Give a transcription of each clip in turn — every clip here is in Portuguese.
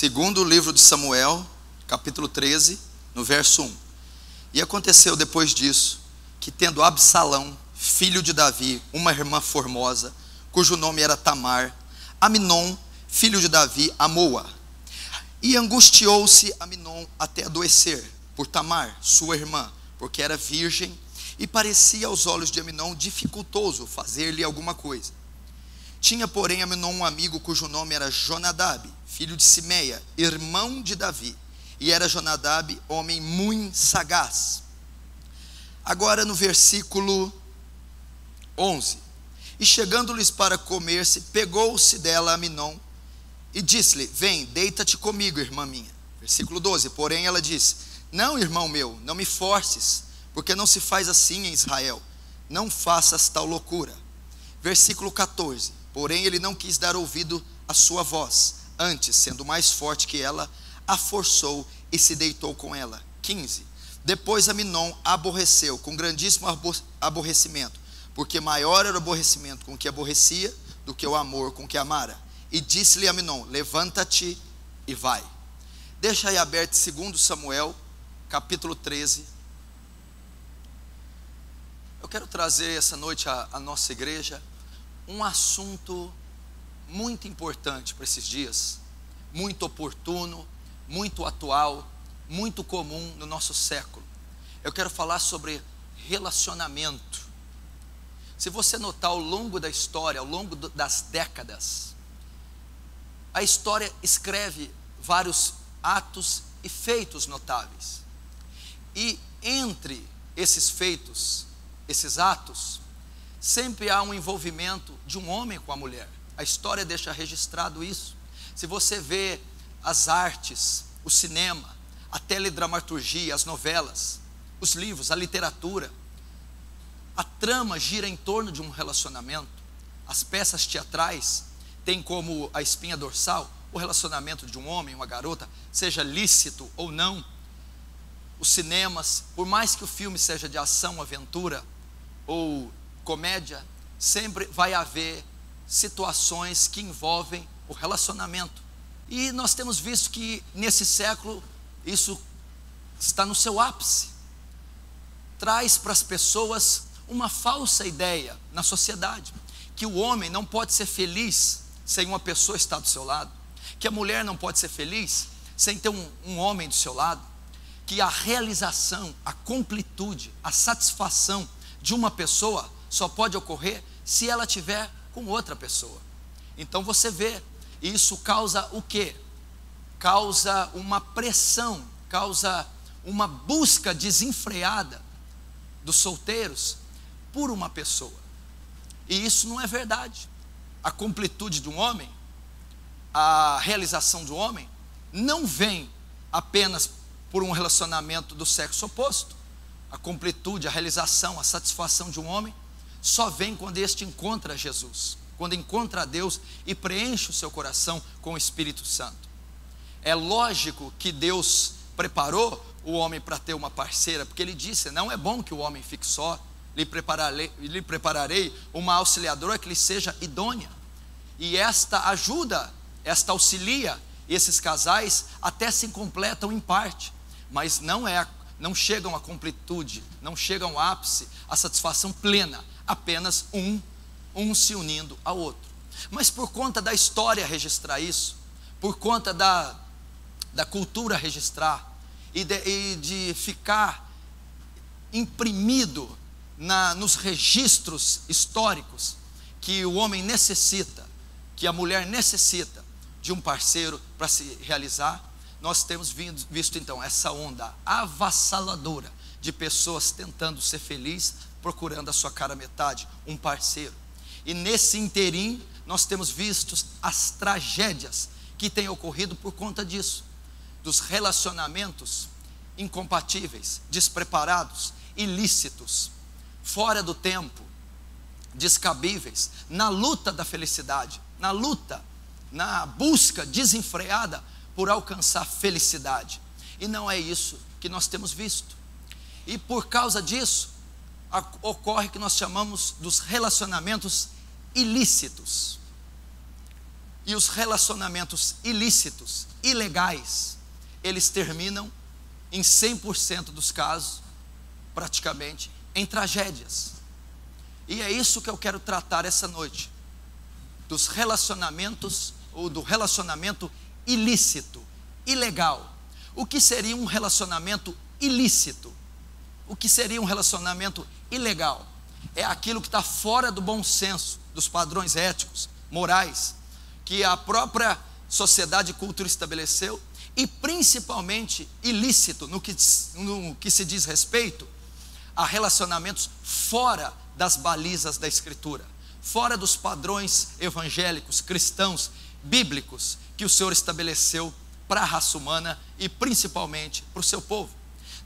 Segundo o livro de Samuel, capítulo 13, no verso 1. E aconteceu depois disso que, tendo Absalão, filho de Davi, uma irmã formosa, cujo nome era Tamar, Aminon, filho de Davi, amou-a. E angustiou-se Aminon até adoecer por Tamar, sua irmã, porque era virgem, e parecia aos olhos de Aminon dificultoso fazer-lhe alguma coisa. Tinha, porém, Aminon um amigo cujo nome era Jonadab, filho de Simeia, irmão de Davi, e era Jonadab homem muito sagaz. Agora no versículo 11. E chegando-lhes para comer-se, pegou-se dela Aminon e disse-lhe: Vem, deita-te comigo, irmã minha. Versículo 12. Porém ela disse: Não, irmão meu, não me forces, porque não se faz assim em Israel. Não faças tal loucura. Versículo 14. Porém ele não quis dar ouvido à sua voz. Antes, sendo mais forte que ela, a forçou e se deitou com ela. 15. Depois Aminon aborreceu com grandíssimo aborrecimento, porque maior era o aborrecimento com que aborrecia do que o amor com que amara. E disse-lhe Aminon: Levanta-te e vai. Deixa aí aberto segundo Samuel, capítulo 13. Eu quero trazer essa noite à nossa igreja um assunto muito importante para esses dias, muito oportuno, muito atual, muito comum no nosso século. Eu quero falar sobre relacionamento. Se você notar ao longo da história, ao longo das décadas, a história escreve vários atos e feitos notáveis. E entre esses feitos, esses atos, sempre há um envolvimento de um homem com a mulher. A história deixa registrado isso. Se você vê as artes, o cinema, a teledramaturgia, as novelas, os livros, a literatura. A trama gira em torno de um relacionamento. As peças teatrais têm como a espinha dorsal o relacionamento de um homem, uma garota, seja lícito ou não. Os cinemas, por mais que o filme seja de ação, aventura ou comédia, sempre vai haver situações que envolvem o relacionamento. E nós temos visto que nesse século isso está no seu ápice. Traz para as pessoas uma falsa ideia na sociedade que o homem não pode ser feliz sem uma pessoa estar do seu lado, que a mulher não pode ser feliz sem ter um, um homem do seu lado, que a realização, a completude, a satisfação de uma pessoa só pode ocorrer se ela tiver com outra pessoa. Então você vê, isso causa o quê? causa uma pressão, causa uma busca desenfreada dos solteiros por uma pessoa. E isso não é verdade. A completude de um homem, a realização do homem, não vem apenas por um relacionamento do sexo oposto. A completude, a realização, a satisfação de um homem só vem quando este encontra Jesus, quando encontra Deus e preenche o seu coração com o Espírito Santo. É lógico que Deus preparou o homem para ter uma parceira, porque ele disse: não é bom que o homem fique só, lhe prepararei, lhe prepararei uma auxiliadora que lhe seja idônea. E esta ajuda, esta auxilia esses casais até se completam em parte, mas não é não chegam à completude, não chegam ao ápice, à satisfação plena, apenas um um se unindo ao outro. Mas por conta da história registrar isso, por conta da da cultura registrar e de, e de ficar imprimido na, nos registros históricos que o homem necessita, que a mulher necessita de um parceiro para se realizar, nós temos visto então essa onda avassaladora de pessoas tentando ser feliz, procurando a sua cara metade, um parceiro. E nesse interim, nós temos visto as tragédias que têm ocorrido por conta disso dos relacionamentos incompatíveis, despreparados, ilícitos, fora do tempo, descabíveis, na luta da felicidade, na luta, na busca desenfreada por alcançar felicidade. E não é isso que nós temos visto. E por causa disso, ocorre que nós chamamos dos relacionamentos ilícitos. e os relacionamentos ilícitos, ilegais, eles terminam em 100% dos casos, praticamente, em tragédias. E é isso que eu quero tratar essa noite, dos relacionamentos ou do relacionamento ilícito, ilegal. O que seria um relacionamento ilícito? O que seria um relacionamento ilegal? É aquilo que está fora do bom senso, dos padrões éticos, morais, que a própria sociedade e cultura estabeleceu, e principalmente ilícito no que, no que se diz respeito a relacionamentos fora das balizas da Escritura, fora dos padrões evangélicos, cristãos, bíblicos que o Senhor estabeleceu para a raça humana e principalmente para o seu povo.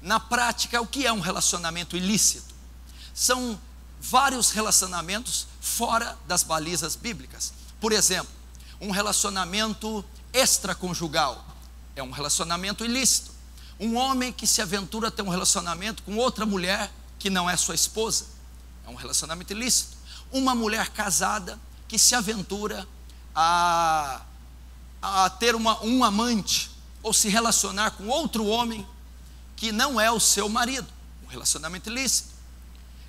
Na prática, o que é um relacionamento ilícito? São vários relacionamentos fora das balizas bíblicas. Por exemplo, um relacionamento extraconjugal é um relacionamento ilícito. Um homem que se aventura a ter um relacionamento com outra mulher que não é sua esposa é um relacionamento ilícito. Uma mulher casada que se aventura a, a ter uma, um amante ou se relacionar com outro homem que não é o seu marido, um relacionamento ilícito.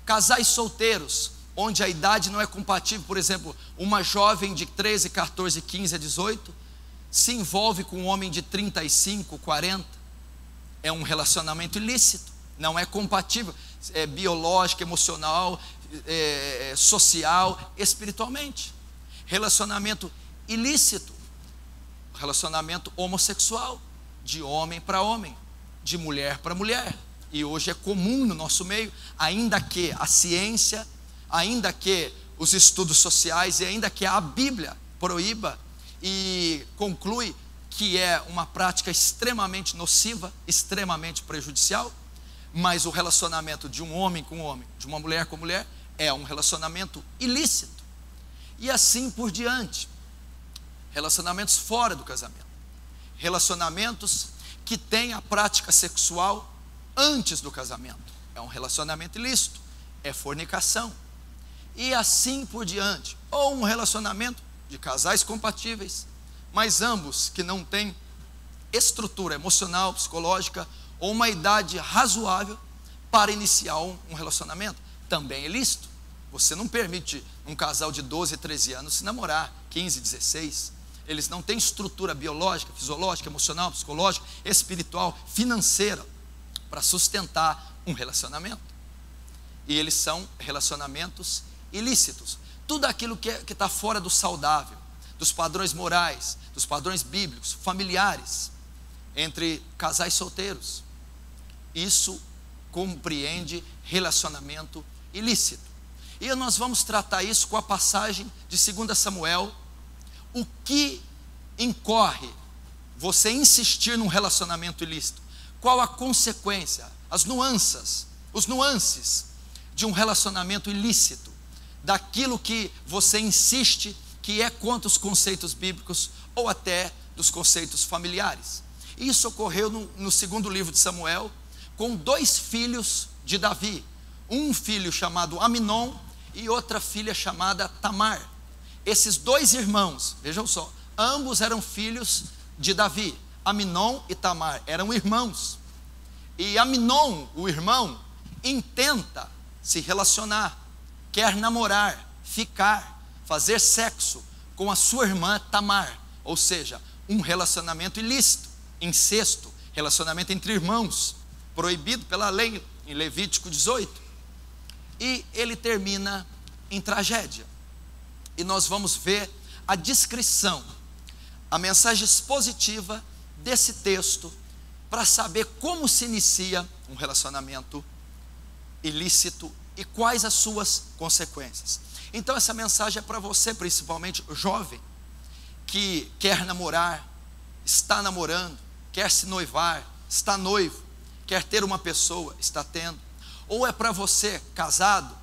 Casais solteiros, onde a idade não é compatível, por exemplo, uma jovem de 13, 14, 15 a 18 se envolve com um homem de 35, 40, é um relacionamento ilícito, não é compatível, é biológico, emocional, é, social, espiritualmente. Relacionamento ilícito, relacionamento homossexual, de homem para homem, de mulher para mulher. E hoje é comum no nosso meio, ainda que a ciência, ainda que os estudos sociais e ainda que a Bíblia proíba e conclui que é uma prática extremamente nociva, extremamente prejudicial, mas o relacionamento de um homem com homem, de uma mulher com mulher, é um relacionamento ilícito. E assim por diante. Relacionamentos fora do casamento. Relacionamentos que têm a prática sexual antes do casamento. É um relacionamento ilícito. É fornicação. E assim por diante. Ou um relacionamento de casais compatíveis, mas ambos que não têm estrutura emocional, psicológica ou uma idade razoável para iniciar um, relacionamento. Também é lícito. Você não permite um casal de 12, 13 anos se namorar, 15, 16. Eles não têm estrutura biológica, fisiológica, emocional, psicológica, espiritual, financeira para sustentar um relacionamento. E eles são relacionamentos ilícitos tudo aquilo que é, está fora do saudável, dos padrões morais, dos padrões bíblicos, familiares, entre casais solteiros. Isso compreende relacionamento ilícito. E nós vamos tratar isso com a passagem de 2 Samuel. O que incorre você insistir num relacionamento ilícito? Qual a consequência, as nuances, os nuances de um relacionamento ilícito? daquilo que você insiste que é contra os conceitos bíblicos ou até dos conceitos familiares. Isso ocorreu no, no segundo livro de Samuel, com dois filhos de Davi, um filho chamado Aminon e outra filha chamada Tamar. Esses dois irmãos, vejam só, ambos eram filhos de Davi. Aminon e Tamar eram irmãos. E Aminon, o irmão, intenta se relacionar quer namorar, ficar, fazer sexo com a sua irmã Tamar, ou seja, um relacionamento ilícito, incesto, relacionamento entre irmãos, proibido pela lei em Levítico 18. E ele termina em tragédia. E nós vamos ver a descrição, a mensagem expositiva desse texto para saber como se inicia um relacionamento ilícito e quais as suas consequências. Então, essa mensagem é para você, principalmente jovem, que quer namorar, está namorando, quer se noivar, está noivo, quer ter uma pessoa, está tendo. Ou é para você casado,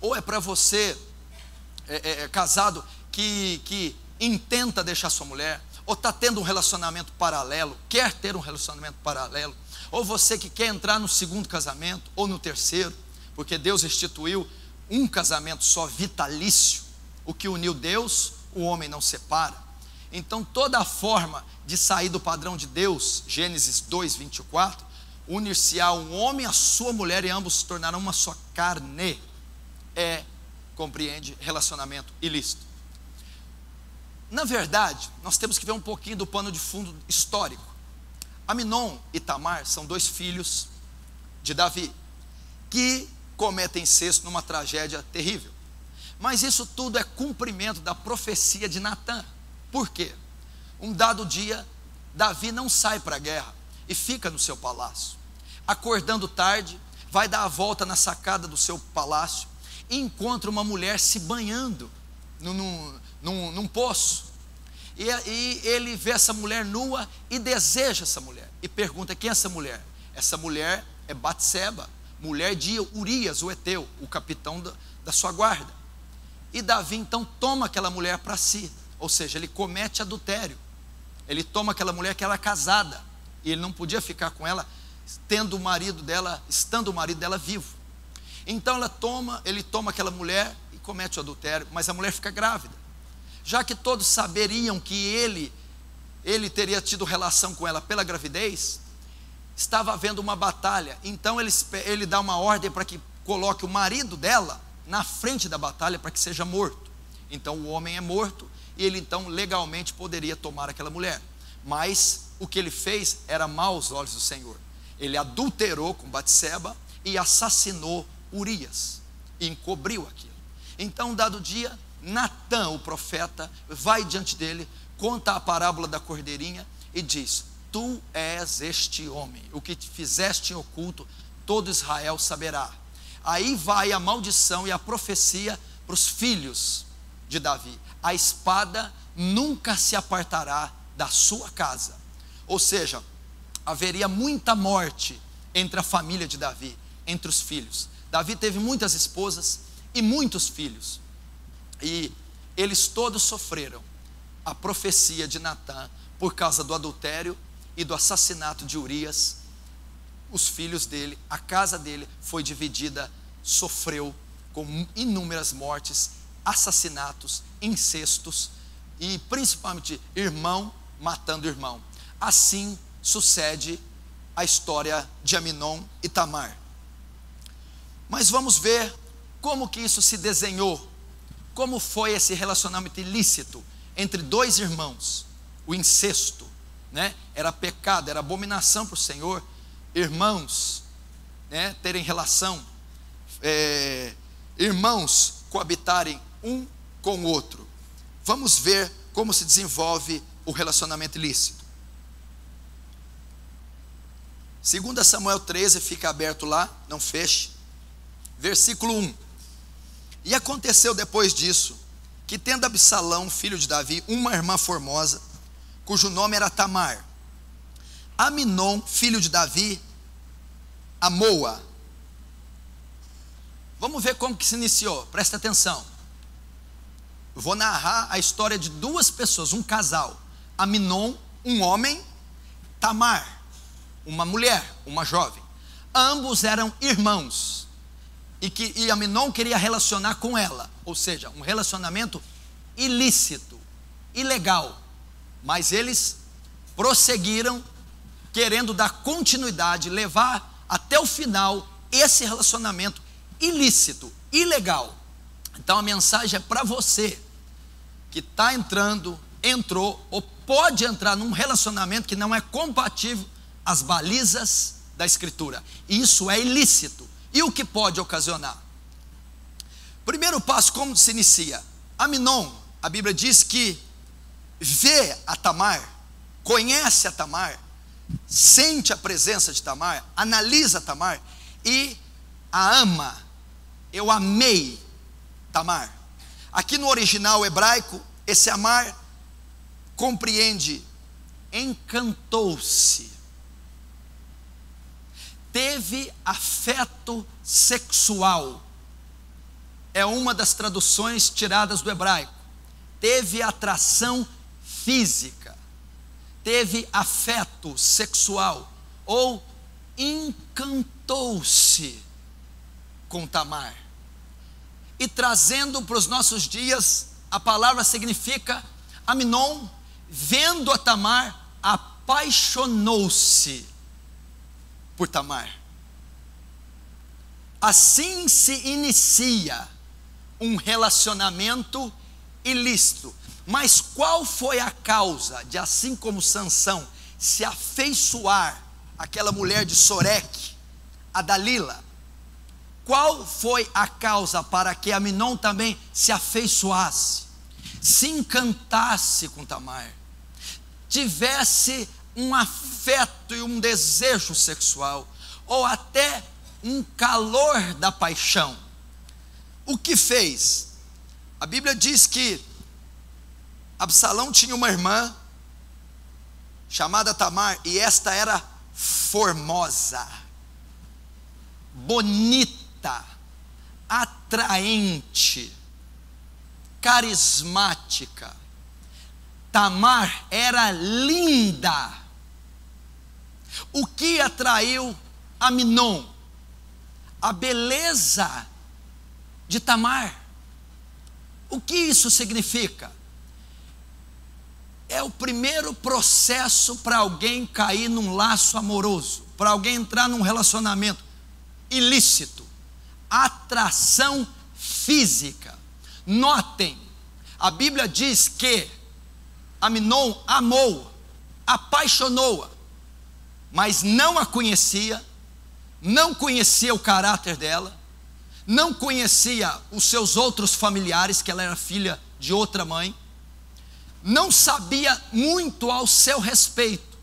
ou é para você é, é, é, casado que, que intenta deixar sua mulher, ou está tendo um relacionamento paralelo, quer ter um relacionamento paralelo, ou você que quer entrar no segundo casamento, ou no terceiro, porque Deus instituiu um casamento só vitalício, o que uniu Deus, o homem não separa. Então, toda a forma de sair do padrão de Deus, Gênesis 2, 24, unir-se-á um homem a sua mulher e ambos se tornarão uma só carne, é, compreende, relacionamento ilícito. Na verdade, nós temos que ver um pouquinho do pano de fundo histórico. Aminon e Tamar são dois filhos de Davi, que cometem incesto numa tragédia terrível. Mas isso tudo é cumprimento da profecia de Natã. Por quê? Um dado dia, Davi não sai para a guerra e fica no seu palácio. Acordando tarde, vai dar a volta na sacada do seu palácio e encontra uma mulher se banhando num, num, num poço. E, e ele vê essa mulher nua e deseja essa mulher. E pergunta: quem é essa mulher? Essa mulher é Batseba, mulher de Urias, o Eteu, o capitão da, da sua guarda. E Davi então toma aquela mulher para si, ou seja, ele comete adultério. Ele toma aquela mulher que era casada, e ele não podia ficar com ela, tendo o marido dela, estando o marido dela vivo. Então ela toma, ele toma aquela mulher e comete o adultério, mas a mulher fica grávida. Já que todos saberiam que ele ele teria tido relação com ela pela gravidez, estava havendo uma batalha. Então ele, ele dá uma ordem para que coloque o marido dela na frente da batalha para que seja morto. Então o homem é morto e ele então legalmente poderia tomar aquela mulher. Mas o que ele fez era mal aos olhos do Senhor. Ele adulterou com Batseba e assassinou Urias e encobriu aquilo. Então, dado dia, Natã, o profeta, vai diante dele, conta a parábola da cordeirinha e diz: Tu és este homem, o que te fizeste em oculto, todo Israel saberá. Aí vai a maldição e a profecia para os filhos de Davi: a espada nunca se apartará da sua casa. Ou seja, haveria muita morte entre a família de Davi, entre os filhos. Davi teve muitas esposas e muitos filhos. E eles todos sofreram a profecia de Natã por causa do adultério e do assassinato de Urias. Os filhos dele, a casa dele foi dividida, sofreu com inúmeras mortes, assassinatos, incestos e principalmente irmão matando irmão. Assim sucede a história de Aminon e Tamar. Mas vamos ver como que isso se desenhou, como foi esse relacionamento ilícito entre dois irmãos, o incesto, né? Era pecado, era abominação para o Senhor, irmãos, né? Terem relação, é, irmãos coabitarem um com o outro. Vamos ver como se desenvolve o relacionamento ilícito. 2 Samuel 13 fica aberto lá, não feche. Versículo 1. E aconteceu depois disso que, tendo Absalão, filho de Davi, uma irmã formosa, cujo nome era Tamar, Aminon, filho de Davi, amou-a. Vamos ver como que se iniciou, presta atenção. vou narrar a história de duas pessoas, um casal. Aminon, um homem, Tamar, uma mulher, uma jovem. Ambos eram irmãos. E que e Aminon queria relacionar com ela, ou seja, um relacionamento ilícito, ilegal. Mas eles prosseguiram querendo dar continuidade, levar até o final esse relacionamento ilícito, ilegal. Então a mensagem é para você que está entrando, entrou ou pode entrar num relacionamento que não é compatível às balizas da Escritura. Isso é ilícito. E o que pode ocasionar? Primeiro passo, como se inicia? Aminon, a Bíblia diz que vê a Tamar, conhece a Tamar, sente a presença de Tamar, analisa Tamar e a ama. Eu amei Tamar. Aqui no original hebraico, esse amar compreende, encantou-se, teve afeto sexual. É uma das traduções tiradas do hebraico. Teve atração física, teve afeto sexual, ou encantou-se com Tamar. E trazendo para os nossos dias, a palavra significa Aminon vendo a Tamar, apaixonou-se por Tamar. Assim se inicia um relacionamento ilícito. Mas qual foi a causa de, assim como Sansão, se afeiçoar aquela mulher de Soreque, a Dalila? Qual foi a causa para que Aminon também se afeiçoasse, se encantasse com Tamar, tivesse um afeto e um desejo sexual, ou até um calor da paixão? O que fez? A Bíblia diz que Absalão tinha uma irmã chamada Tamar, e esta era formosa, bonita, atraente, carismática. Tamar era linda. O que atraiu Aminon? A beleza de Tamar. O que isso significa? É o primeiro processo para alguém cair num laço amoroso, para alguém entrar num relacionamento ilícito. Atração física. Notem, a Bíblia diz que Aminon amou, apaixonou-a, mas não a conhecia, não conhecia o caráter dela, não conhecia os seus outros familiares, que ela era filha de outra mãe, não sabia muito ao seu respeito,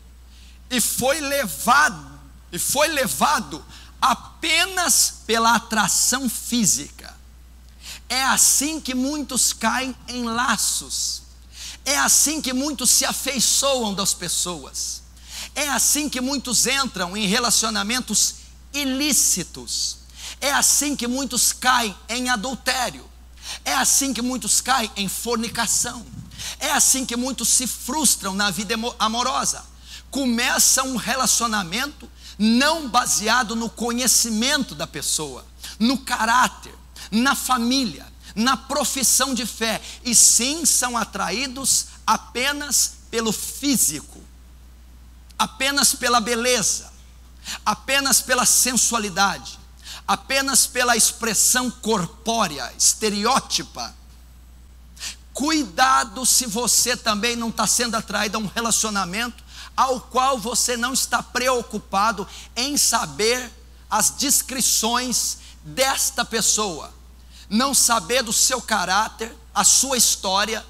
e foi levado, e foi levado apenas pela atração física. É assim que muitos caem em laços. É assim que muitos se afeiçoam das pessoas. É assim que muitos entram em relacionamentos ilícitos é assim que muitos caem em adultério. É assim que muitos caem em fornicação. É assim que muitos se frustram na vida amorosa. Começa um relacionamento não baseado no conhecimento da pessoa, no caráter, na família, na profissão de fé, e sim são atraídos apenas pelo físico, apenas pela beleza, apenas pela sensualidade apenas pela expressão corpórea, estereótipa. Cuidado se você também não está sendo atraído a um relacionamento ao qual você não está preocupado em saber as descrições desta pessoa, não saber do seu caráter, a sua história,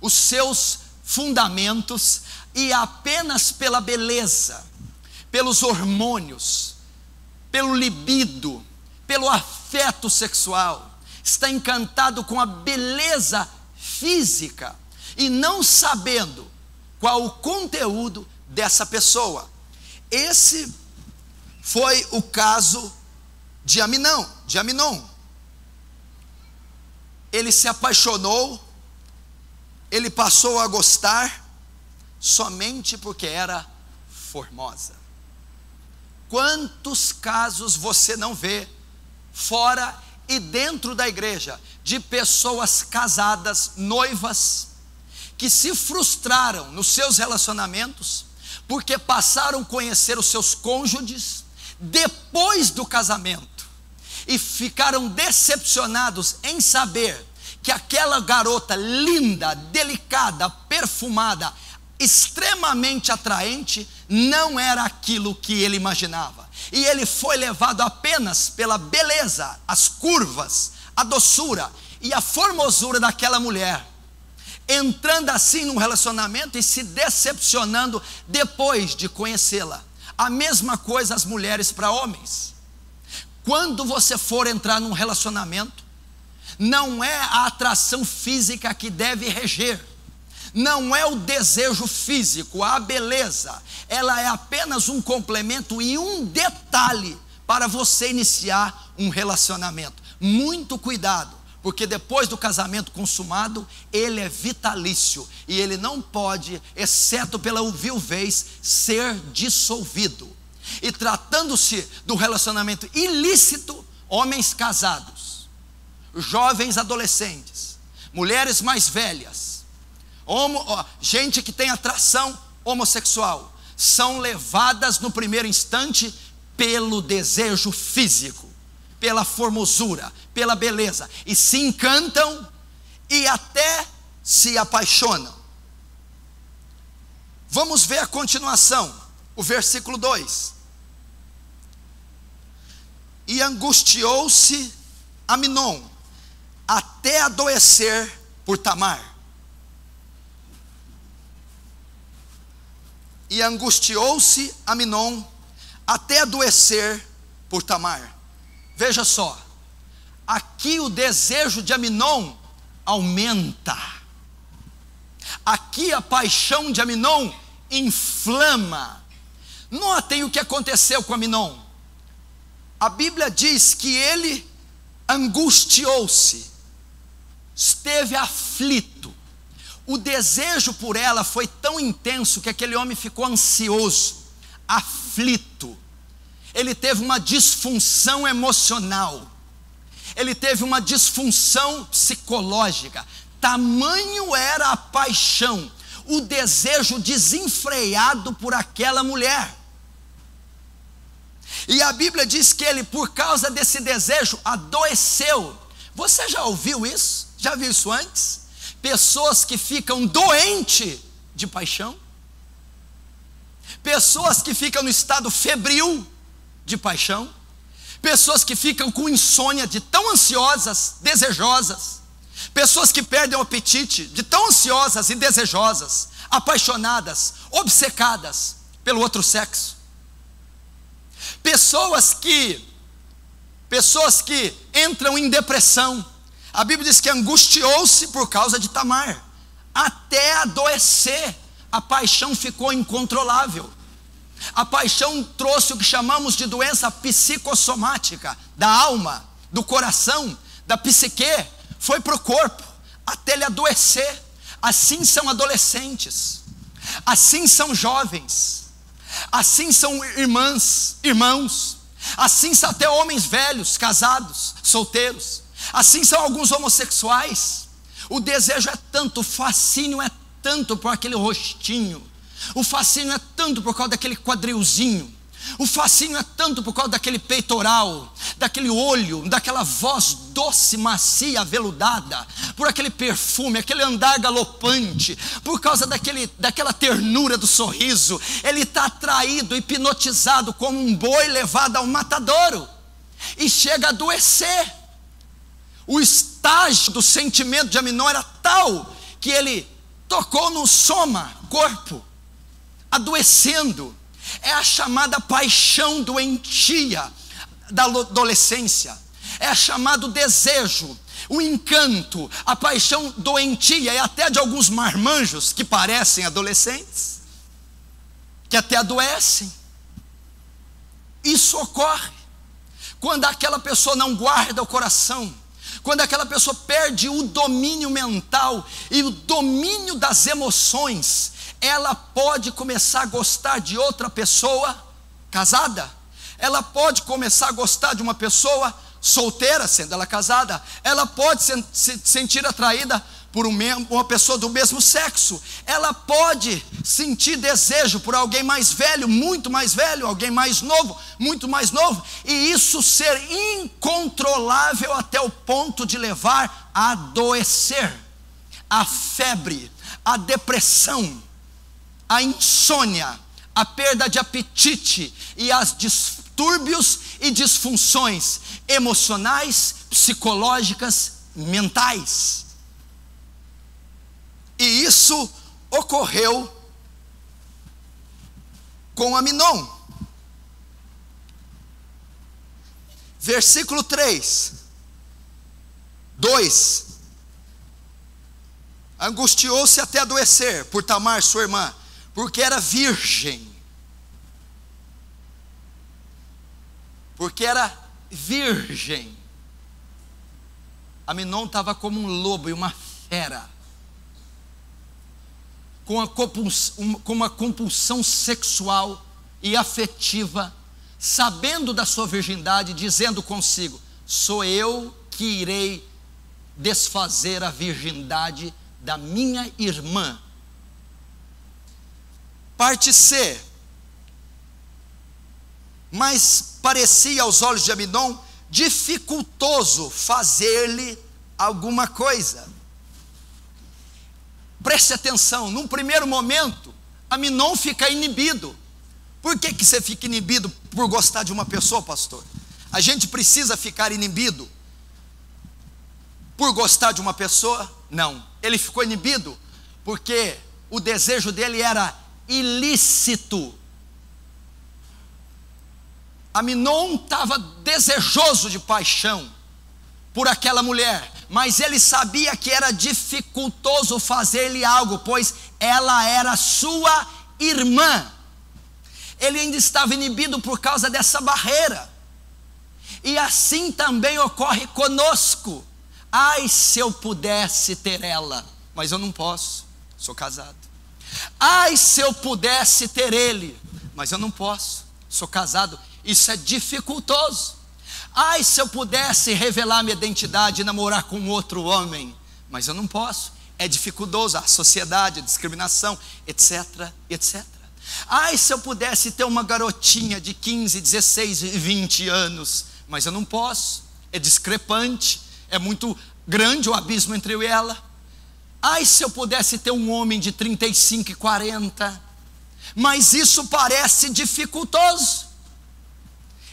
os seus fundamentos, e apenas pela beleza, pelos hormônios, pelo libido, pelo afeto sexual, está encantado com a beleza física e não sabendo qual o conteúdo dessa pessoa. Esse foi o caso de Aminão, de Aminon. Ele se apaixonou, ele passou a gostar somente porque era formosa. Quantos casos você não vê fora e dentro da igreja, de pessoas casadas, noivas, que se frustraram nos seus relacionamentos, porque passaram a conhecer os seus cônjuges depois do casamento e ficaram decepcionados em saber que aquela garota linda, delicada, perfumada, extremamente atraente, não era aquilo que ele imaginava. E ele foi levado apenas pela beleza, as curvas, a doçura e a formosura daquela mulher. Entrando assim num relacionamento e se decepcionando depois de conhecê-la. A mesma coisa as mulheres para homens. Quando você for entrar num relacionamento, não é a atração física que deve reger não é o desejo físico, a beleza, ela é apenas um complemento e um detalhe para você iniciar um relacionamento. Muito cuidado, porque depois do casamento consumado, ele é vitalício e ele não pode, exceto pela viuvez, ser dissolvido. E tratando-se do relacionamento ilícito, homens casados, jovens adolescentes, mulheres mais velhas, homo, gente que tem atração homossexual, são levadas no primeiro instante pelo desejo físico, pela formosura, pela beleza, e se encantam e até se apaixonam. Vamos ver a continuação, o versículo 2. E angustiou-se Aminon até adoecer por Tamar. E angustiou-se Aminon até adoecer por Tamar. Veja só, aqui o desejo de Aminon aumenta. Aqui a paixão de Aminon inflama. Notem o que aconteceu com Aminon. A Bíblia diz que ele angustiou-se, esteve aflito. O desejo por ela foi tão intenso que aquele homem ficou ansioso, aflito. Ele teve uma disfunção emocional ele teve uma disfunção psicológica. Tamanho era a paixão, o desejo desenfreado por aquela mulher. E a Bíblia diz que ele, por causa desse desejo, adoeceu. Você já ouviu isso? Já viu isso antes? Pessoas que ficam doentes de paixão, pessoas que ficam no estado febril de paixão, pessoas que ficam com insônia de tão ansiosas, desejosas, pessoas que perdem o apetite de tão ansiosas e desejosas, apaixonadas, obcecadas pelo outro sexo. Pessoas que pessoas que entram em depressão. A Bíblia diz que angustiou-se por causa de Tamar, até adoecer. A paixão ficou incontrolável. A paixão trouxe o que chamamos de doença psicossomática, da alma, do coração, da psique, foi para o corpo, até ele adoecer. Assim são adolescentes, assim são jovens, assim são irmãs, irmãos, assim são até homens velhos, casados, solteiros, assim são alguns homossexuais. O desejo é tanto, o fascínio é tanto por aquele rostinho, o fascínio é tanto por causa daquele quadrilzinho. O fascínio é tanto por causa daquele peitoral, daquele olho, daquela voz doce, macia, aveludada, por aquele perfume, aquele andar galopante, por causa daquele, daquela ternura do sorriso. Ele está atraído, hipnotizado como um boi levado ao matadouro e chega a adoecer. O estágio do sentimento de Aminon era tal que ele tocou no soma, corpo, adoecendo. É a chamada paixão doentia da adolescência. É chamado desejo, o encanto, a paixão doentia e até de alguns marmanjos que parecem adolescentes, que até adoecem. Isso ocorre quando aquela pessoa não guarda o coração, quando aquela pessoa perde o domínio mental e o domínio das emoções, ela pode começar a gostar de outra pessoa casada, ela pode começar a gostar de uma pessoa solteira, sendo ela casada, ela pode se, se sentir atraída por um, uma pessoa do mesmo sexo, ela pode sentir desejo por alguém mais velho, muito mais velho, alguém mais novo, muito mais novo, e isso ser incontrolável até o ponto de levar a adoecer, a febre, a depressão a insônia, a perda de apetite e as distúrbios e disfunções emocionais, psicológicas, mentais. E isso ocorreu com Aminon. Versículo 3. 2. Angustiou-se até adoecer por Tamar, sua irmã, porque era virgem. Porque era virgem. Aminon estava como um lobo e uma fera, com uma, compulsão, com uma compulsão sexual e afetiva, sabendo da sua virgindade, dizendo consigo: sou eu que irei desfazer a virgindade da minha irmã. Parte C. Mas parecia aos olhos de Aminon dificultoso fazer-lhe alguma coisa. Preste atenção, num primeiro momento, Aminon fica inibido. Por que, que você fica inibido por gostar de uma pessoa, pastor? A gente precisa ficar inibido por gostar de uma pessoa? Não. Ele ficou inibido porque o desejo dele era ilícito. Aminon estava desejoso de paixão por aquela mulher, mas ele sabia que era dificultoso fazer-lhe algo, pois ela era sua irmã. Ele ainda estava inibido por causa dessa barreira. E assim também ocorre conosco. Ai, se eu pudesse ter ela, mas eu não posso, sou casado. Ai, se eu pudesse ter ele, mas eu não posso, sou casado. Isso é dificultoso. Ai, se eu pudesse revelar minha identidade e namorar com outro homem, mas eu não posso. É dificultoso a sociedade, a discriminação, etc, etc. Ai, se eu pudesse ter uma garotinha de 15, 16, 20 anos, mas eu não posso. É discrepante, é muito grande o abismo entre eu e ela. Ai, se eu pudesse ter um homem de 35 e 40, mas isso parece dificultoso.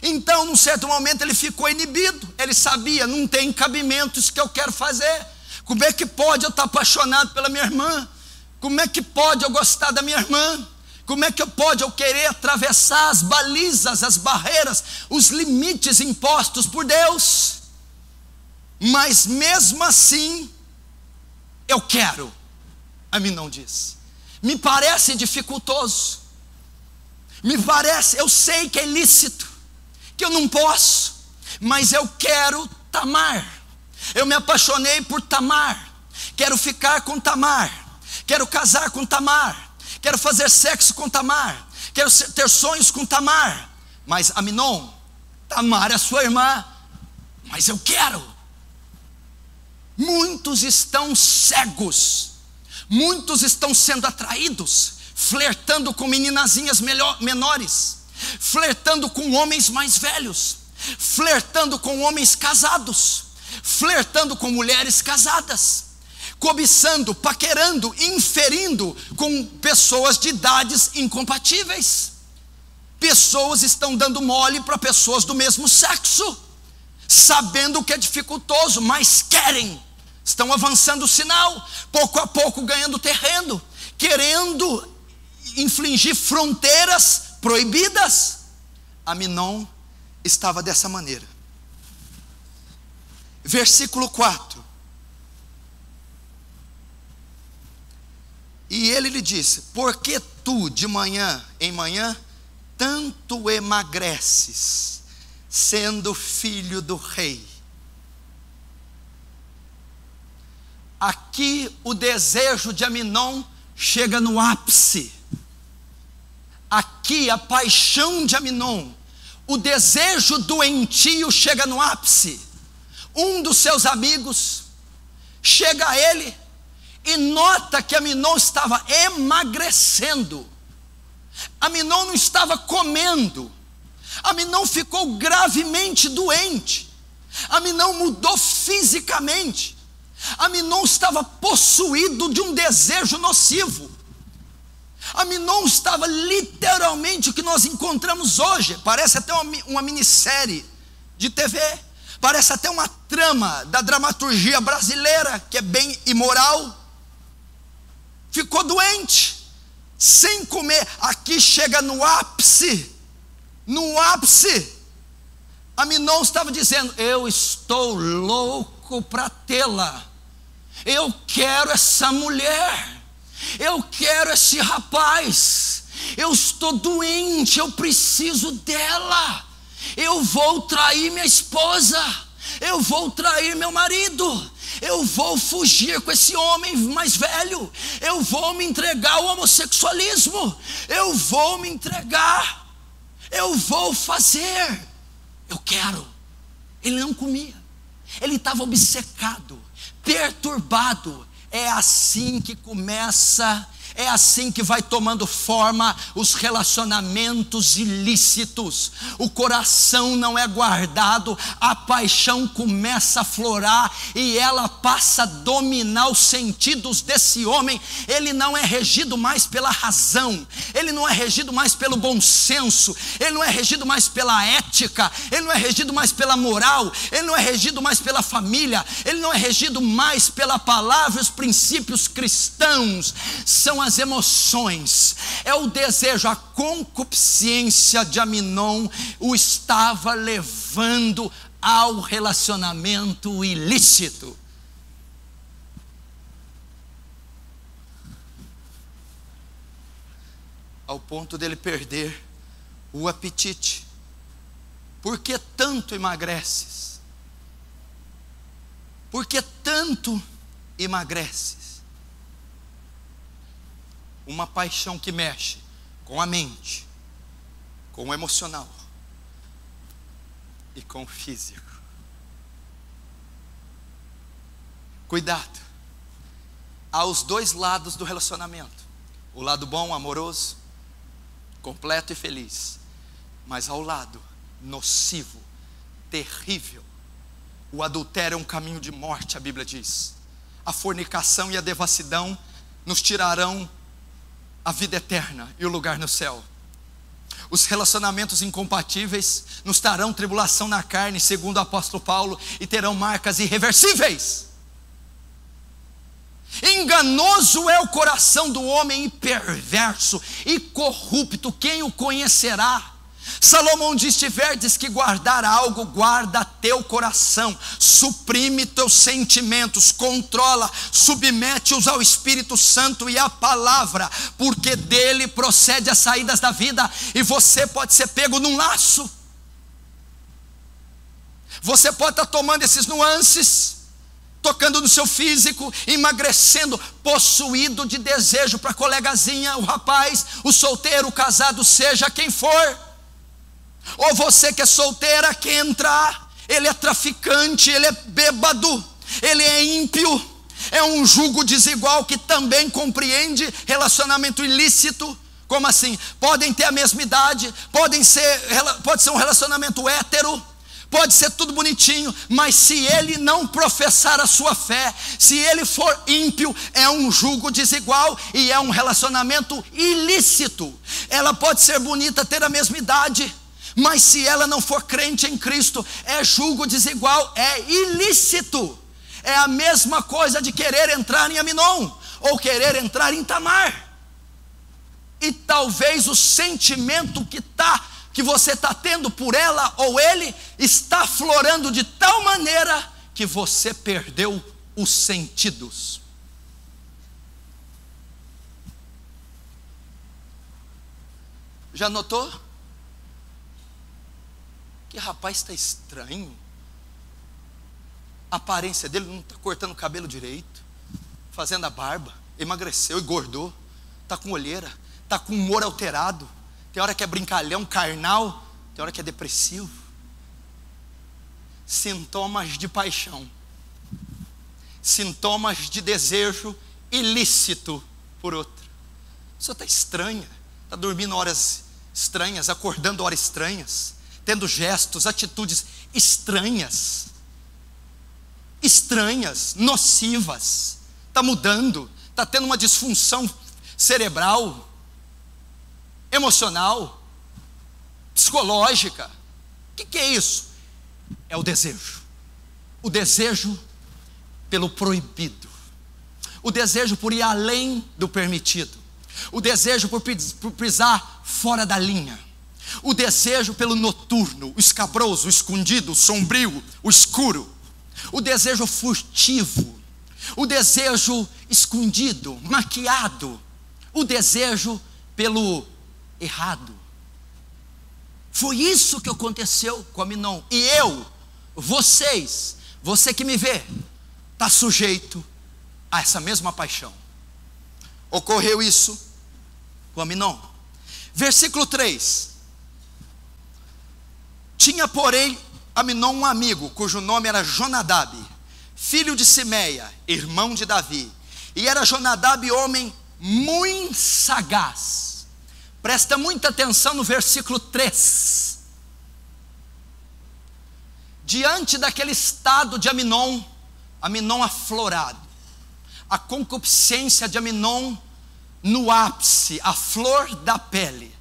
Então, num certo momento, ele ficou inibido. Ele sabia, não tem cabimento isso que eu quero fazer. Como é que pode eu estar apaixonado pela minha irmã? Como é que pode eu gostar da minha irmã? Como é que pode eu querer atravessar as balizas, as barreiras, os limites impostos por Deus? Mas mesmo assim, eu quero. A mim não diz. Me parece dificultoso. Me parece, eu sei que é ilícito, que eu não posso, mas eu quero Tamar. Eu me apaixonei por Tamar. Quero ficar com Tamar. Quero casar com Tamar quero fazer sexo com Tamar, quero ter sonhos com Tamar, mas Aminon, Tamar é sua irmã, mas eu quero. Muitos estão cegos, muitos estão sendo atraídos, flertando com meninazinhas melhor, menores, flertando com homens mais velhos, flertando com homens casados, flertando com mulheres casadas cobiçando, paquerando, inferindo com pessoas de idades incompatíveis. Pessoas estão dando mole para pessoas do mesmo sexo, sabendo que é dificultoso, mas querem. Estão avançando o sinal, pouco a pouco ganhando terreno, querendo infligir fronteiras proibidas. Aminon estava dessa maneira. Versículo 4. E ele lhe disse: Por que tu de manhã em manhã tanto emagreces, sendo filho do rei? Aqui o desejo de Aminon chega no ápice. Aqui a paixão de Aminon, o desejo doentio chega no ápice. Um dos seus amigos chega a ele e nota que Aminon estava emagrecendo. Aminon não estava comendo. Aminon ficou gravemente doente. Aminon mudou fisicamente. Aminon estava possuído de um desejo nocivo. Aminon estava literalmente o que nós encontramos hoje. Parece até uma, uma minissérie de TV. Parece até uma trama da dramaturgia brasileira, que é bem imoral ficou doente, sem comer. Aqui chega no ápice, no ápice. Aminon estava dizendo: Eu estou louco para tê-la, eu quero essa mulher, eu quero esse rapaz, eu estou doente, eu preciso dela, eu vou trair minha esposa, eu vou trair meu marido, eu vou fugir com esse homem mais velho, eu vou me entregar ao homossexualismo, eu vou me entregar, eu vou fazer, eu quero. Ele não comia, ele estava obcecado, perturbado, É assim que começa é assim que vai tomando forma os relacionamentos ilícitos. O coração não é guardado, a paixão começa a florar e ela passa a dominar os sentidos desse homem. Ele não é regido mais pela razão, ele não é regido mais pelo bom senso, ele não é regido mais pela ética, ele não é regido mais pela moral, ele não é regido mais pela família, ele não é regido mais pela palavra, os princípios cristãos. São as as emoções, é o desejo, a concupiscência de Aminon o estava levando ao relacionamento ilícito. Ao ponto dele perder o apetite. Por que tanto emagreces? Por que tanto emagreces? Uma paixão que mexe com a mente, com o emocional e com o físico. Cuidado. Há os dois lados do relacionamento: o lado bom, amoroso, completo e feliz, mas ao lado nocivo, terrível. O adultério é um caminho de morte, a Bíblia diz. A fornicação e a devassidão nos tirarão a vida eterna e o lugar no céu. Os relacionamentos incompatíveis nos trarão tribulação na carne, segundo o apóstolo Paulo, e terão marcas irreversíveis. Enganoso é o coração do homem e perverso e corrupto, quem o conhecerá? Salomão diz: tiverdes que guardar algo, guarda teu coração, suprime teus sentimentos, controla, submete-os ao Espírito Santo e à palavra, porque dele procede as saídas da vida, e você pode ser pego num laço. Você pode estar tomando esses nuances, tocando no seu físico, emagrecendo, possuído de desejo para a colegazinha, o rapaz, o solteiro, o casado, seja quem for. Ou você que é solteira quer entrar, ele é traficante, ele é bêbado, ele é ímpio, é um jugo desigual que também compreende relacionamento ilícito. Como assim? Podem ter a mesma idade, podem ser, pode ser um relacionamento hétero, pode ser tudo bonitinho, mas se ele não professar a sua fé, se ele for ímpio, é um jugo desigual e é um relacionamento ilícito. Ela pode ser bonita, ter a mesma idade, mas se ela não for crente em Cristo, é julgo desigual, é ilícito. É a mesma coisa de querer entrar em Aminon ou querer entrar em Tamar. E talvez o sentimento que tá que você está tendo por ela ou ele está florando de tal maneira que você perdeu os sentidos. Já notou? Que rapaz está estranho. A aparência dele não está cortando o cabelo direito, fazendo a barba, emagreceu, engordou, está com olheira, está com humor alterado. Tem hora que é brincalhão, carnal, tem hora que é depressivo. Sintomas de paixão, sintomas de desejo ilícito por outra. Você está estranha, está dormindo horas estranhas, acordando horas estranhas tendo gestos, atitudes estranhas, estranhas, nocivas, está mudando, está tendo uma disfunção cerebral, emocional, psicológica. O que, que é isso? É o desejo. O desejo pelo proibido. O desejo por ir além do permitido. O desejo por pisar fora da linha o desejo pelo noturno, o escabroso, o escondido, o sombrio, o escuro, o desejo furtivo, o desejo escondido, maquiado, o desejo pelo errado. Foi isso que aconteceu com a Minon. E eu, vocês, você que me vê, está sujeito a essa mesma paixão. Ocorreu isso com a Minon. Versículo 3: tinha, porém, Aminon um amigo, cujo nome era Jonadab, filho de Simeia, irmão de Davi. E era Jonadab homem muito sagaz. Presta muita atenção no versículo 3. Diante daquele estado de Aminon, Aminon aflorado, a concupiscência de Aminon no ápice, a flor da pele.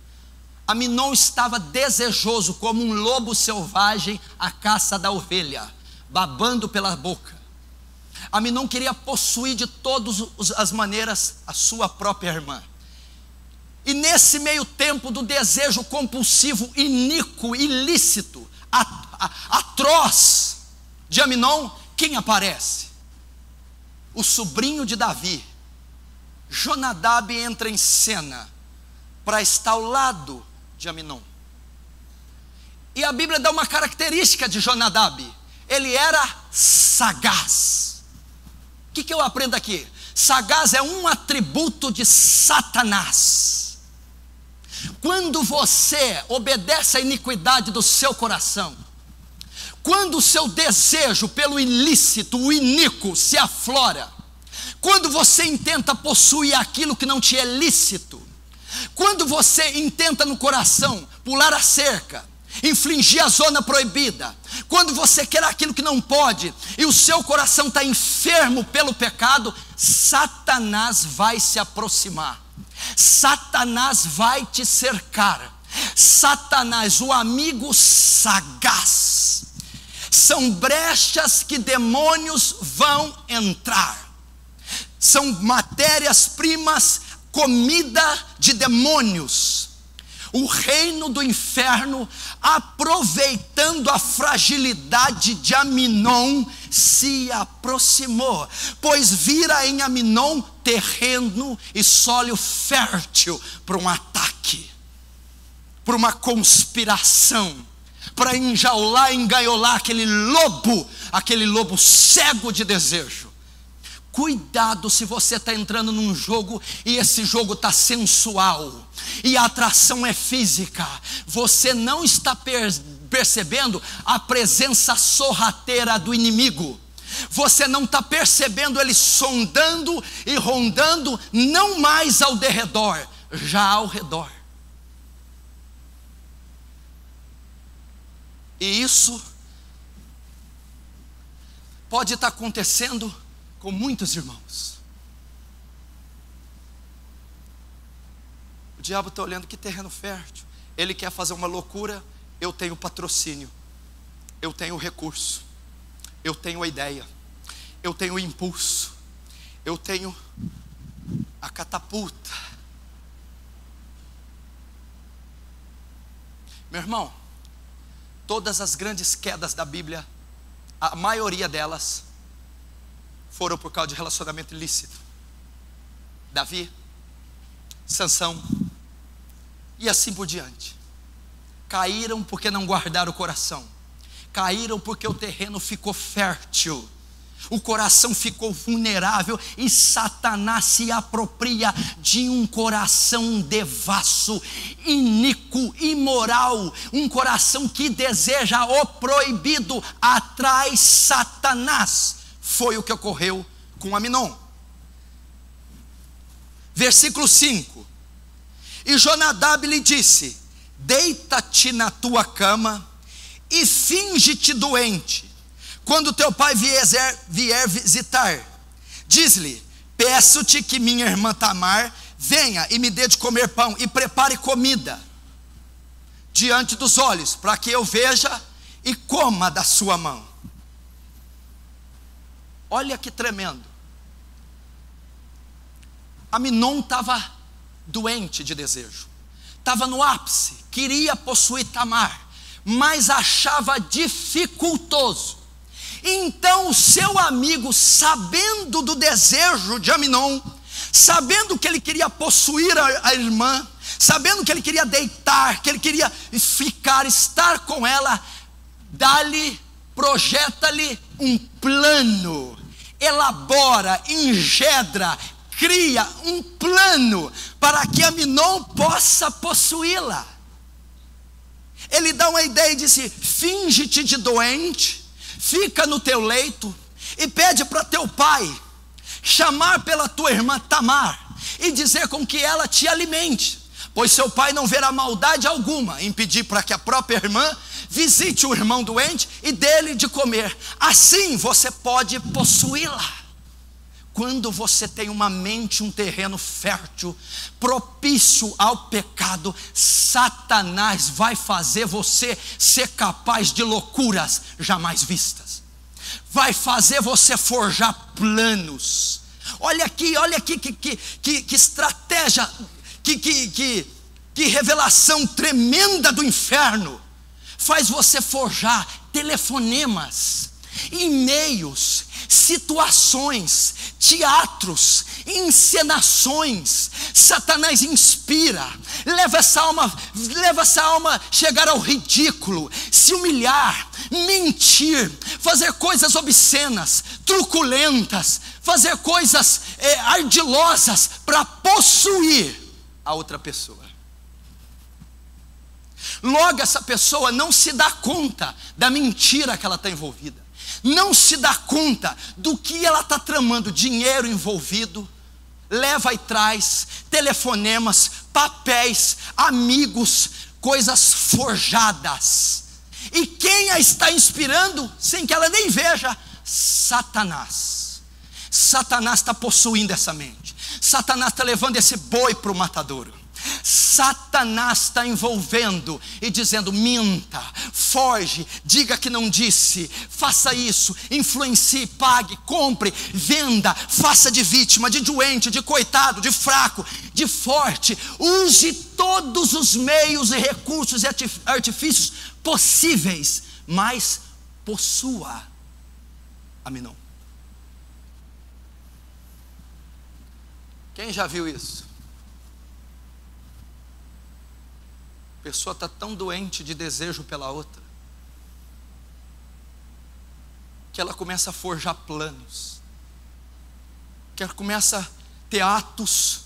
Aminon estava desejoso como um lobo selvagem à caça da ovelha, babando pela boca. Aminon queria possuir de todas as maneiras a sua própria irmã. E nesse meio tempo do desejo compulsivo, iníquo, ilícito, atroz de Aminon, quem aparece? O sobrinho de Davi, Jonadab, entra em cena para estar ao lado de Aminon. E a Bíblia dá uma característica de Jonadab: ele era sagaz que, que eu aprendo aqui? Sagaz é um atributo de Satanás. Quando você obedece à iniquidade do seu coração, quando o seu desejo pelo ilícito, o iníquo, se aflora, quando você intenta possuir aquilo que não te é lícito, quando você intenta no coração pular a cerca, infligir a zona proibida, quando você quer aquilo que não pode e o seu coração está enfermo pelo pecado, Satanás vai se aproximar, Satanás vai te cercar. Satanás, o amigo sagaz, são brechas que demônios vão entrar, são matérias-primas, comida de demônios o reino do inferno, aproveitando a fragilidade de Aminon, se aproximou, pois vira em Aminon terreno e sólio fértil para um ataque, para uma conspiração, para enjaular, engaiolar aquele lobo, aquele lobo cego de desejo. Cuidado se você está entrando num jogo e esse jogo está sensual e a atração é física. Você não está per percebendo a presença sorrateira do inimigo. Você não está percebendo ele sondando e rondando, não mais ao derredor, já ao redor. E isso pode estar tá acontecendo com muitos irmãos. O diabo está olhando que terreno fértil. Ele quer fazer uma loucura. Eu tenho patrocínio, eu tenho recurso, eu tenho a ideia, eu tenho o impulso, eu tenho a catapulta. Meu irmão, todas as grandes quedas da Bíblia, a maioria delas foram por causa de relacionamento ilícito. Davi, Sansão e assim por diante. Caíram porque não guardaram o coração. Caíram porque o terreno ficou fértil. O coração ficou vulnerável e Satanás se apropria de um coração devasso, iníquo, imoral, um coração que deseja o proibido, atrai Satanás foi o que ocorreu com Aminon. Versículo 5: E Jonadab lhe disse: Deita-te na tua cama e finge-te doente. Quando teu pai vier, vier visitar, diz-lhe: Peço-te que minha irmã Tamar venha e me dê de comer pão e prepare comida diante dos olhos, para que eu veja e coma da sua mão. Olha que tremendo. Aminon estava doente de desejo, estava no ápice, queria possuir Tamar, mas achava dificultoso. Então o seu amigo, sabendo do desejo de Aminon, sabendo que ele queria possuir a, a irmã, sabendo que ele queria deitar, que ele queria ficar, estar com ela, dá-lhe, projeta-lhe um plano elabora, engedra, cria um plano para que Aminon possa possuí-la. Ele dá uma ideia e disse: finge-te de doente, fica no teu leito e pede para teu pai chamar pela tua irmã Tamar e dizer com que ela te alimente, pois seu pai não verá maldade alguma em pedir para que a própria irmã visite o irmão doente e dele de comer. Assim você pode possuí-la. Quando você tem uma mente, um terreno fértil, propício ao pecado, Satanás vai fazer você ser capaz de loucuras jamais vistas. Vai fazer você forjar planos. Olha aqui, olha aqui que, que, que, que estratégia, que, que, que, que revelação tremenda do inferno. Faz você forjar telefonemas, e-mails, situações, teatros, encenações. Satanás inspira, leva essa alma, leva essa alma chegar ao ridículo, se humilhar, mentir, fazer coisas obscenas, truculentas, fazer coisas é, ardilosas para possuir a outra pessoa. Logo, essa pessoa não se dá conta da mentira que ela está envolvida não se dá conta do que ela está tramando, dinheiro envolvido, leva e traz, telefonemas, papéis, amigos, coisas forjadas. E quem a está inspirando, sem que ela nem veja? Satanás. Satanás está possuindo essa mente. Satanás está levando esse boi para o matadouro. Satanás está envolvendo e dizendo: minta, foge, diga que não disse, faça isso, influencie, pague, compre, venda, faça de vítima, de doente, de coitado, de fraco, de forte, use todos os meios e recursos e artifícios possíveis, mas possua a mim não. Quem já viu isso? Pessoa está tão doente de desejo pela outra, que ela começa a forjar planos, que ela começa a ter atos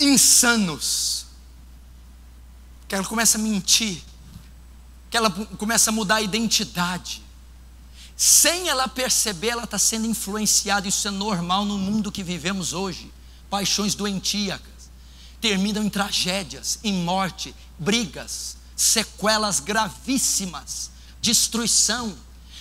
insanos, que ela começa a mentir, que ela começa a mudar a identidade. Sem ela perceber, ela está sendo influenciada, isso é normal no mundo que vivemos hoje. Paixões doentíacas terminam em tragédias, em morte, brigas, sequelas gravíssimas, destruição,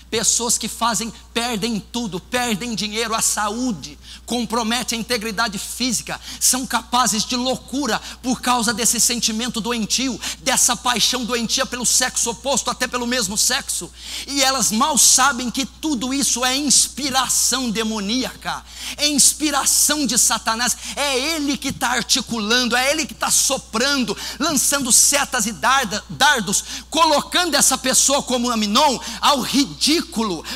Pessoas que fazem, perdem tudo, perdem dinheiro, a saúde, comprometem a integridade física, são capazes de loucura por causa desse sentimento doentio, dessa paixão doentia pelo sexo oposto, até pelo mesmo sexo, e elas mal sabem que tudo isso é inspiração demoníaca, é inspiração de Satanás, é ele que está articulando, é ele que está soprando, lançando setas e dardos, colocando essa pessoa como Aminon ao ridículo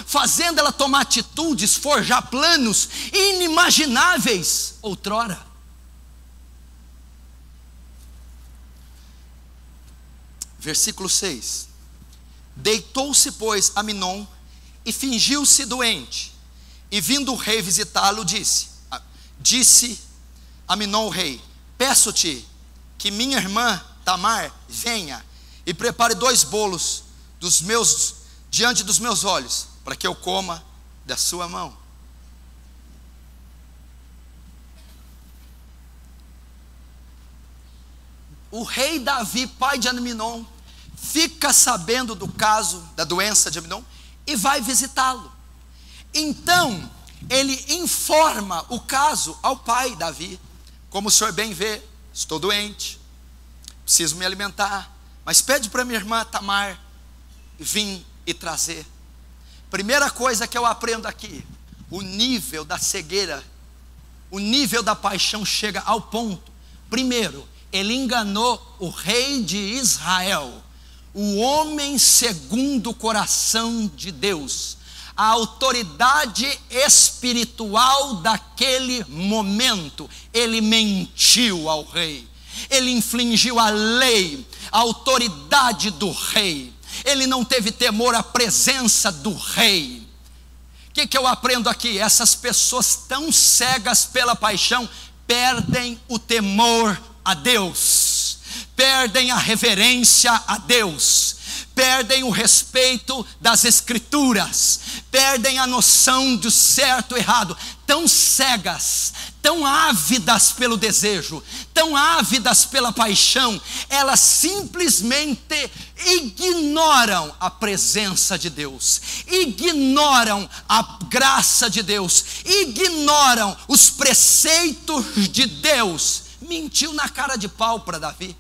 fazendo ela tomar atitudes, forjar planos inimagináveis outrora. Versículo 6: Deitou-se, pois, Aminon e fingiu-se doente. E vindo o rei visitá-lo, disse: Disse Aminon o rei: Peço-te que minha irmã Tamar venha e prepare dois bolos dos meus diante dos meus olhos, para que eu coma da sua mão. O rei Davi, pai de Aminon, fica sabendo do caso da doença de Aminon e vai visitá-lo. Então, ele informa o caso ao pai Davi, como o senhor bem vê, estou doente, preciso me alimentar, mas pede para minha irmã Tamar vir e trazer. Primeira coisa que eu aprendo aqui: o nível da cegueira, o nível da paixão chega ao ponto. Primeiro, ele enganou o rei de Israel, o homem segundo o coração de Deus, a autoridade espiritual daquele momento. Ele mentiu ao rei, ele infligiu a lei, a autoridade do rei ele não teve temor à presença do rei. O que, que eu aprendo aqui? Essas pessoas tão cegas pela paixão perdem o temor a Deus, perdem a reverência a Deus, perdem o respeito das Escrituras, perdem a noção do certo e errado, tão cegas, tão ávidas pelo desejo, tão ávidas pela paixão, elas simplesmente ignoram a presença de Deus, ignoram a graça de Deus, ignoram os preceitos de Deus. Mentiu na cara de pau para Davi,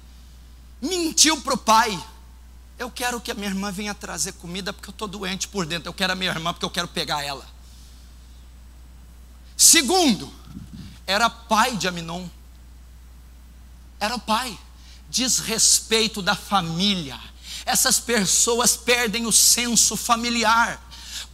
mentiu para o pai eu quero que a minha irmã venha trazer comida porque eu estou doente por dentro. Eu quero a minha irmã porque eu quero pegar ela. Segundo, era pai de Aminon. Era o pai. Desrespeito da família. Essas pessoas perdem o senso familiar.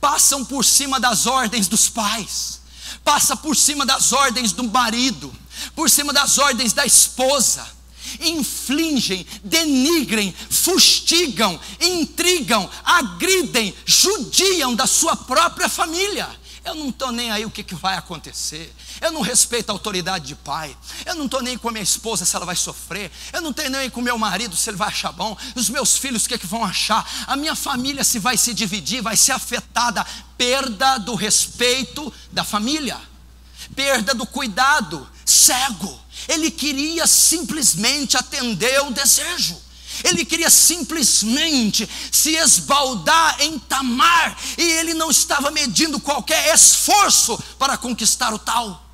Passam por cima das ordens dos pais. Passa por cima das ordens do marido. Por cima das ordens da esposa infligem, denigrem, fustigam, intrigam, agridem, judiam da sua própria família. Eu não estou nem aí o que, que vai acontecer. Eu não respeito a autoridade de pai. Eu não estou nem com a minha esposa se ela vai sofrer. Eu não tenho nem com o meu marido se ele vai achar bom. Os meus filhos o que, que vão achar. A minha família se vai se dividir, vai ser afetada. Perda do respeito da família. Perda do cuidado. Cego ele queria simplesmente atender o desejo. Ele queria simplesmente se esbaldar em Tamar, e ele não estava medindo qualquer esforço para conquistar o tal.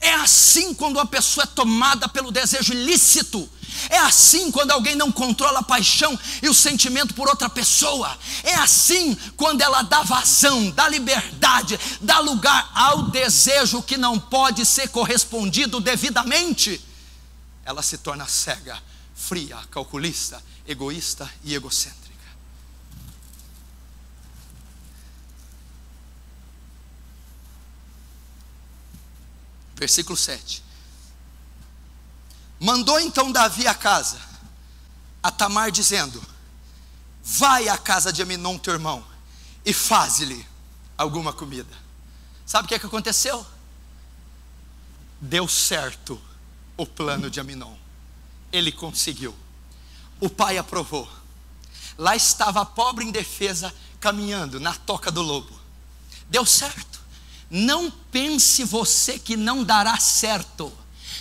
É assim quando uma pessoa é tomada pelo desejo ilícito. É assim quando alguém não controla a paixão e o sentimento por outra pessoa. É assim quando ela dá vazão, dá liberdade, dá lugar ao desejo que não pode ser correspondido devidamente. Ela se torna cega, fria, calculista, egoísta e egocêntrica. Versículo 7. Mandou então Davi a casa, a Tamar, dizendo: Vai à casa de Aminon, teu irmão, e faz-lhe alguma comida. Sabe o que, é que aconteceu? Deu certo o plano de Aminon. Ele conseguiu. O pai aprovou. Lá estava a pobre indefesa caminhando na toca do lobo. Deu certo. Não pense você que não dará certo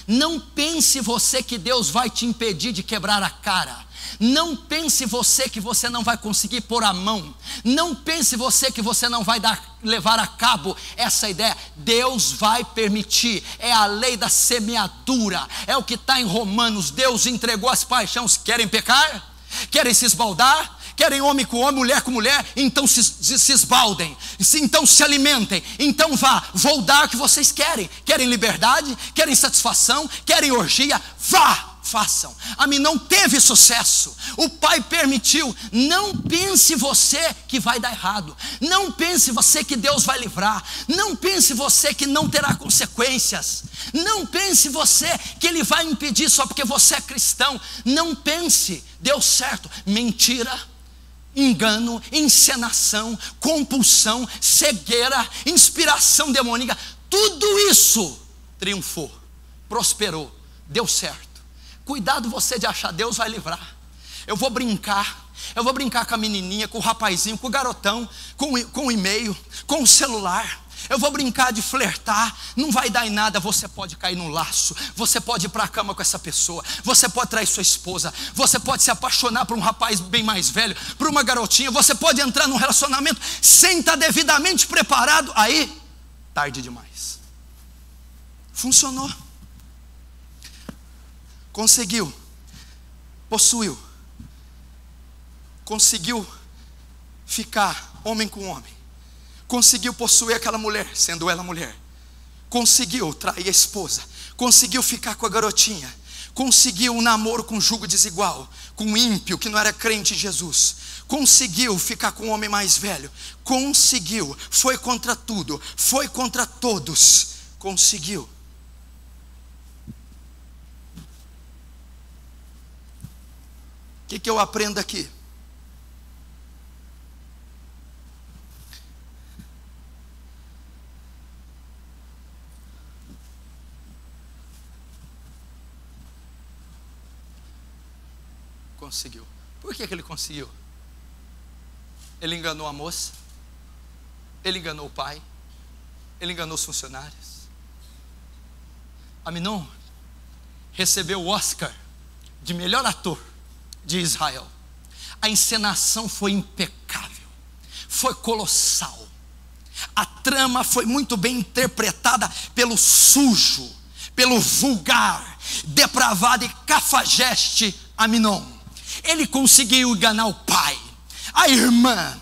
não pense você que Deus vai te impedir de quebrar a cara. Não pense você que você não vai conseguir pôr a mão. Não pense você que você não vai dar, levar a cabo essa ideia. Deus vai permitir. É a lei da semeadura. É o que está em Romanos. Deus entregou as paixões. Querem pecar? Querem se esbaldar? querem homem com homem, mulher com mulher, então se, se, se esbaldem, então se alimentem, então vá, vou dar o que vocês querem. Querem liberdade, querem satisfação, querem orgia, vá, façam. A mim não teve sucesso. O pai permitiu. Não pense você que vai dar errado. Não pense você que Deus vai livrar. Não pense você que não terá consequências. Não pense você que ele vai impedir só porque você é cristão. Não pense. Deu certo. Mentira engano, encenação, compulsão, cegueira, inspiração demônica, tudo isso triunfou, prosperou, deu certo. Cuidado você de achar, Deus vai livrar. Eu vou brincar, eu vou brincar com a menininha, com o rapazinho, com o garotão, com, com o e-mail, com o celular eu vou brincar de flertar, não vai dar em nada, você pode cair no laço, você pode ir para a cama com essa pessoa, você pode trair sua esposa, você pode se apaixonar por um rapaz bem mais velho, por uma garotinha, você pode entrar num relacionamento sem estar devidamente preparado, aí, tarde demais. Funcionou. Conseguiu, possuiu, conseguiu ficar homem com homem. Conseguiu possuir aquela mulher, sendo ela mulher, conseguiu trair a esposa, conseguiu ficar com a garotinha, conseguiu um namoro com jugo desigual, com um ímpio que não era crente em Jesus, conseguiu ficar com um homem mais velho, conseguiu, foi contra tudo, foi contra todos, conseguiu. O que, que eu aprendo aqui? conseguiu. Por que, que ele conseguiu? Ele enganou a moça, Ele enganou o pai, ele enganou os funcionários. Aminon recebeu o Oscar de melhor ator de Israel. A encenação foi impecável, foi colossal. A trama foi muito bem interpretada pelo sujo, pelo vulgar, depravado e cafajeste Aminon. Ele conseguiu enganar o pai, a irmã,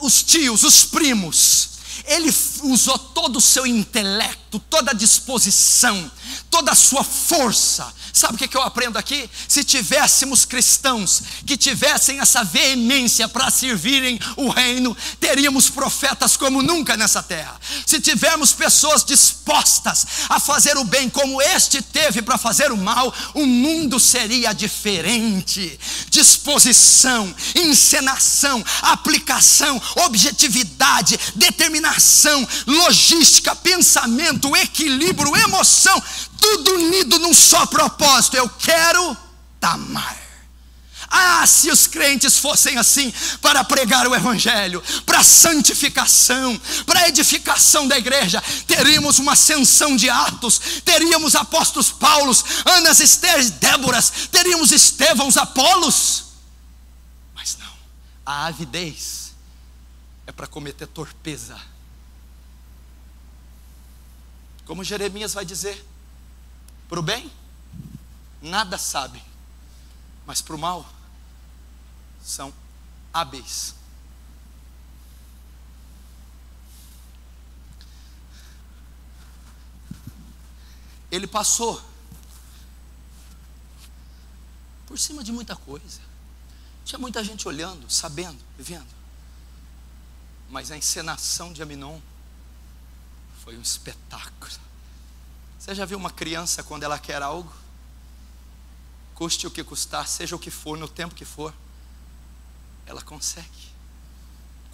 os tios, os primos. Ele usou todo o seu intelecto, toda a disposição, toda a sua força Sabe o que eu aprendo aqui? Se tivéssemos cristãos que tivessem essa veemência para servirem o reino, teríamos profetas como nunca nessa terra. Se tivermos pessoas dispostas a fazer o bem como este teve para fazer o mal, o mundo seria diferente. Disposição, encenação, aplicação, objetividade, determinação, logística, pensamento, equilíbrio, emoção, tudo unido num só propósito. Eu quero Tamar. Ah, se os crentes fossem assim para pregar o Evangelho, para santificação, para edificação da igreja, teríamos uma ascensão de Atos, teríamos apóstolos Paulos, Anas, Estéres, Déboras, teríamos Estevãos, Apolos. Mas não, a avidez é para cometer torpeza. Como Jeremias vai dizer, para o bem, nada sabem, mas para o mal, são hábeis. Ele passou por cima de muita coisa. Tinha muita gente olhando, sabendo, vendo. Mas a encenação de Aminon foi um espetáculo. Você já viu uma criança quando ela quer algo? Custe o que custar, seja o que for, no tempo que for, ela consegue.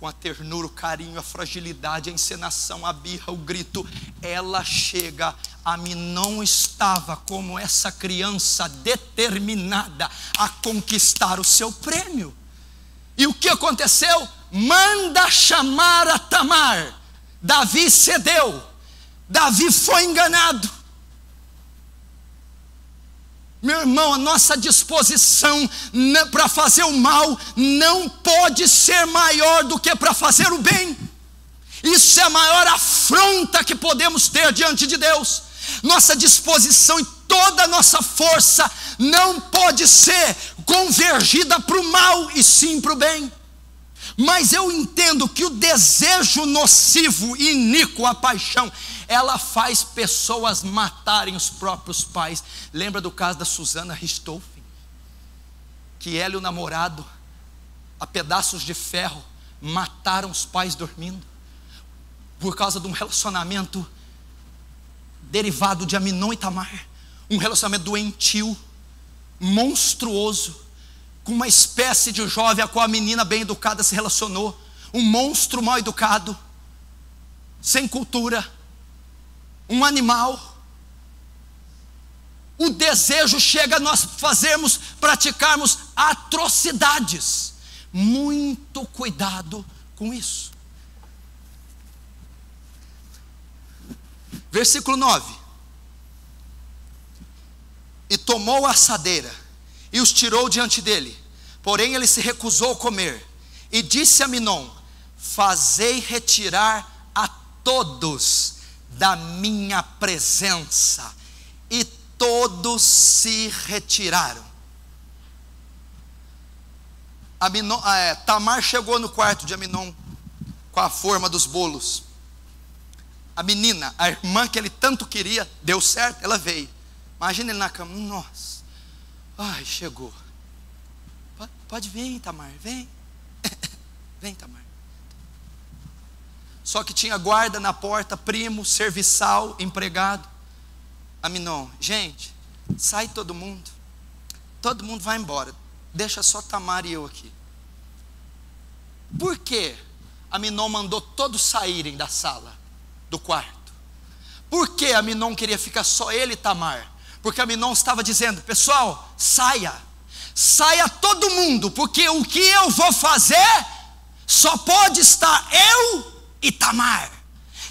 Com a ternura, o carinho, a fragilidade, a encenação, a birra, o grito, ela chega a mim não estava como essa criança determinada a conquistar o seu prêmio. E o que aconteceu? Manda chamar a Tamar. Davi cedeu. Davi foi enganado. Meu irmão, a nossa disposição para fazer o mal não pode ser maior do que para fazer o bem. Isso é a maior afronta que podemos ter diante de Deus. Nossa disposição e toda a nossa força não pode ser convergida para o mal e sim para o bem. Mas eu entendo que o desejo nocivo, iníquo, a paixão, ela faz pessoas matarem os próprios pais. Lembra do caso da Susana Richthofen? Que ela e o namorado, a pedaços de ferro, mataram os pais dormindo, por causa de um relacionamento derivado de Aminon e Tamar, um relacionamento doentio, monstruoso, com uma espécie de jovem a qual a menina bem educada se relacionou, um monstro mal educado, sem cultura, um animal. O desejo chega a nós fazermos, praticarmos atrocidades. Muito cuidado com isso. Versículo 9. E tomou a assadeira e os tirou diante dele. Porém ele se recusou a comer. E disse a Minon: Fazei retirar a todos da minha presença. E todos se retiraram. Aminon, é, Tamar chegou no quarto de Aminon com a forma dos bolos. A menina, a irmã que ele tanto queria, deu certo, ela veio. Imagina ele na cama, nossa, ai, chegou. Pode, pode vir, Tamar, vem. vem, Tamar. Só que tinha guarda na porta, primo, serviçal, empregado. Aminon, gente, sai todo mundo. Todo mundo vai embora. Deixa só Tamar e eu aqui. Por que Aminon mandou todos saírem da sala, do quarto? Por que Aminon queria ficar só ele e Tamar? Porque Aminon estava dizendo: pessoal, saia, saia todo mundo, porque o que eu vou fazer Só pode estar eu e Tamar.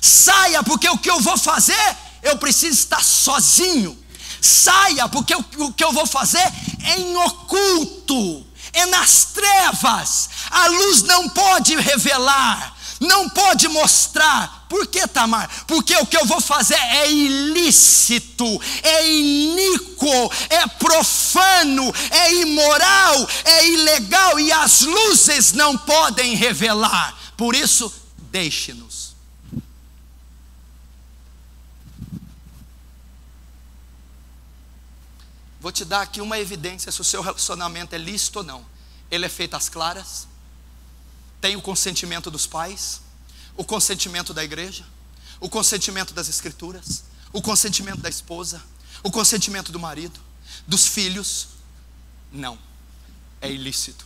Saia, porque o que eu vou fazer, eu preciso estar sozinho. Saia, porque o, que eu vou fazer é em oculto, é nas trevas. A luz não pode revelar, não pode mostrar. Por que, Tamar? Porque o que eu vou fazer é ilícito, é iníquo, é profano, é imoral, é ilegal e as luzes não podem revelar. Por isso, deixe-nos. Vou te dar aqui uma evidência se o seu relacionamento é lícito ou não. Ele é feito às claras, tem o consentimento dos pais, o consentimento da igreja, o consentimento das escrituras, o consentimento da esposa, o consentimento do marido, dos filhos. Não, é ilícito.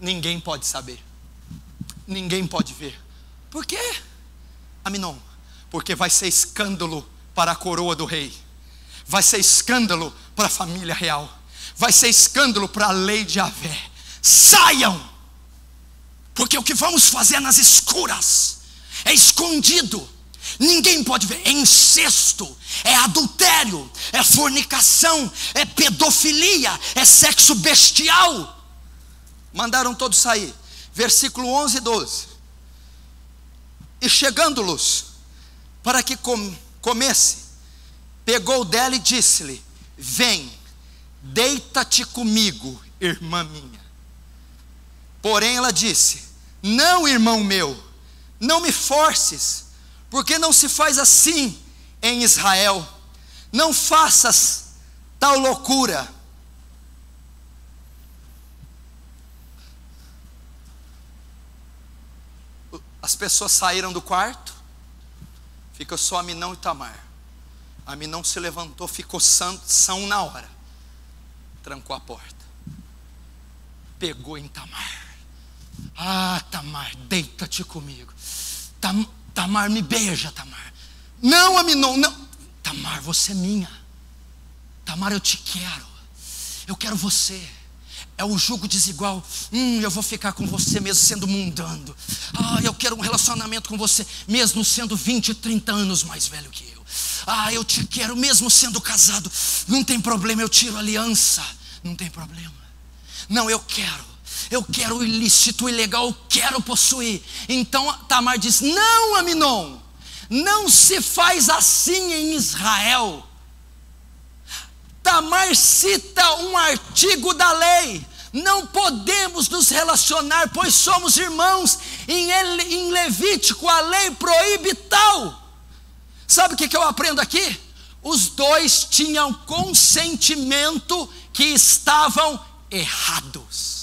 Ninguém pode saber, ninguém pode ver. Por quê? Aminon, porque vai ser escândalo para a coroa do rei, vai ser escândalo para a família real, vai ser escândalo para a lei de Avé. Saiam! Porque o que vamos fazer nas escuras é escondido. Ninguém pode ver, é incesto, é adultério, é fornicação, é pedofilia, é sexo bestial. Mandaram todos sair. Versículo 11 e 12. E chegando-los para que com, comesse, pegou dela e disse-lhe: Vem, deita-te comigo, irmã minha. Porém ela disse: não, irmão meu, não me forces, porque não se faz assim em Israel. Não faças tal loucura. As pessoas saíram do quarto, fica só Aminão e Tamar. Aminão se levantou, ficou são, são na hora, trancou a porta, pegou em Tamar ah, Tamar, deita-te comigo. Tam, Tamar, me beija, Tamar. Não, Aminon, não. Tamar, você é minha. Tamar, eu te quero. Eu quero você. É o jugo desigual. Hum, eu vou ficar com você mesmo sendo mundano. Ah, eu quero um relacionamento com você, mesmo sendo 20, 30 anos mais velho que eu. Ah, eu te quero mesmo sendo casado. Não tem problema, eu tiro aliança. Não tem problema. Não, eu quero eu quero o ilícito, o ilegal, eu quero possuir. Então Tamar diz: Não, Aminon, não se faz assim em Israel. Tamar cita um artigo da lei. Não podemos nos relacionar, pois somos irmãos. Em, Levítico, a lei proíbe tal. Sabe o que eu aprendo aqui? Os dois tinham consentimento que estavam errados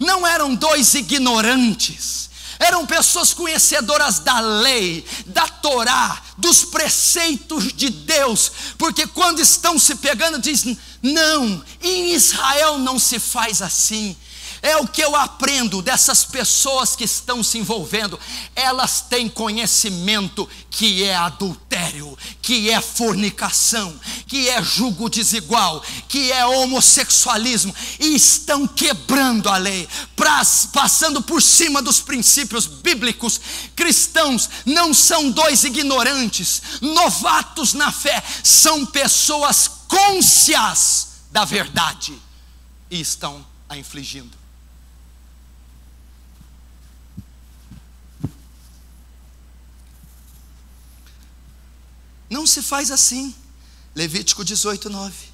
não eram dois ignorantes, eram pessoas conhecedoras da lei, da Torá, dos preceitos de Deus, porque quando estão se pegando, dizem: não, em Israel não se faz assim. É o que eu aprendo dessas pessoas que estão se envolvendo. Elas têm conhecimento que é adultério, que é fornicação, que é julgo desigual, que é homossexualismo e estão quebrando a lei, passando por cima dos princípios bíblicos. Cristãos não são dois ignorantes, novatos na fé, são pessoas cônscias da verdade e estão a infligindo. Não se faz assim. Levítico 18, 9.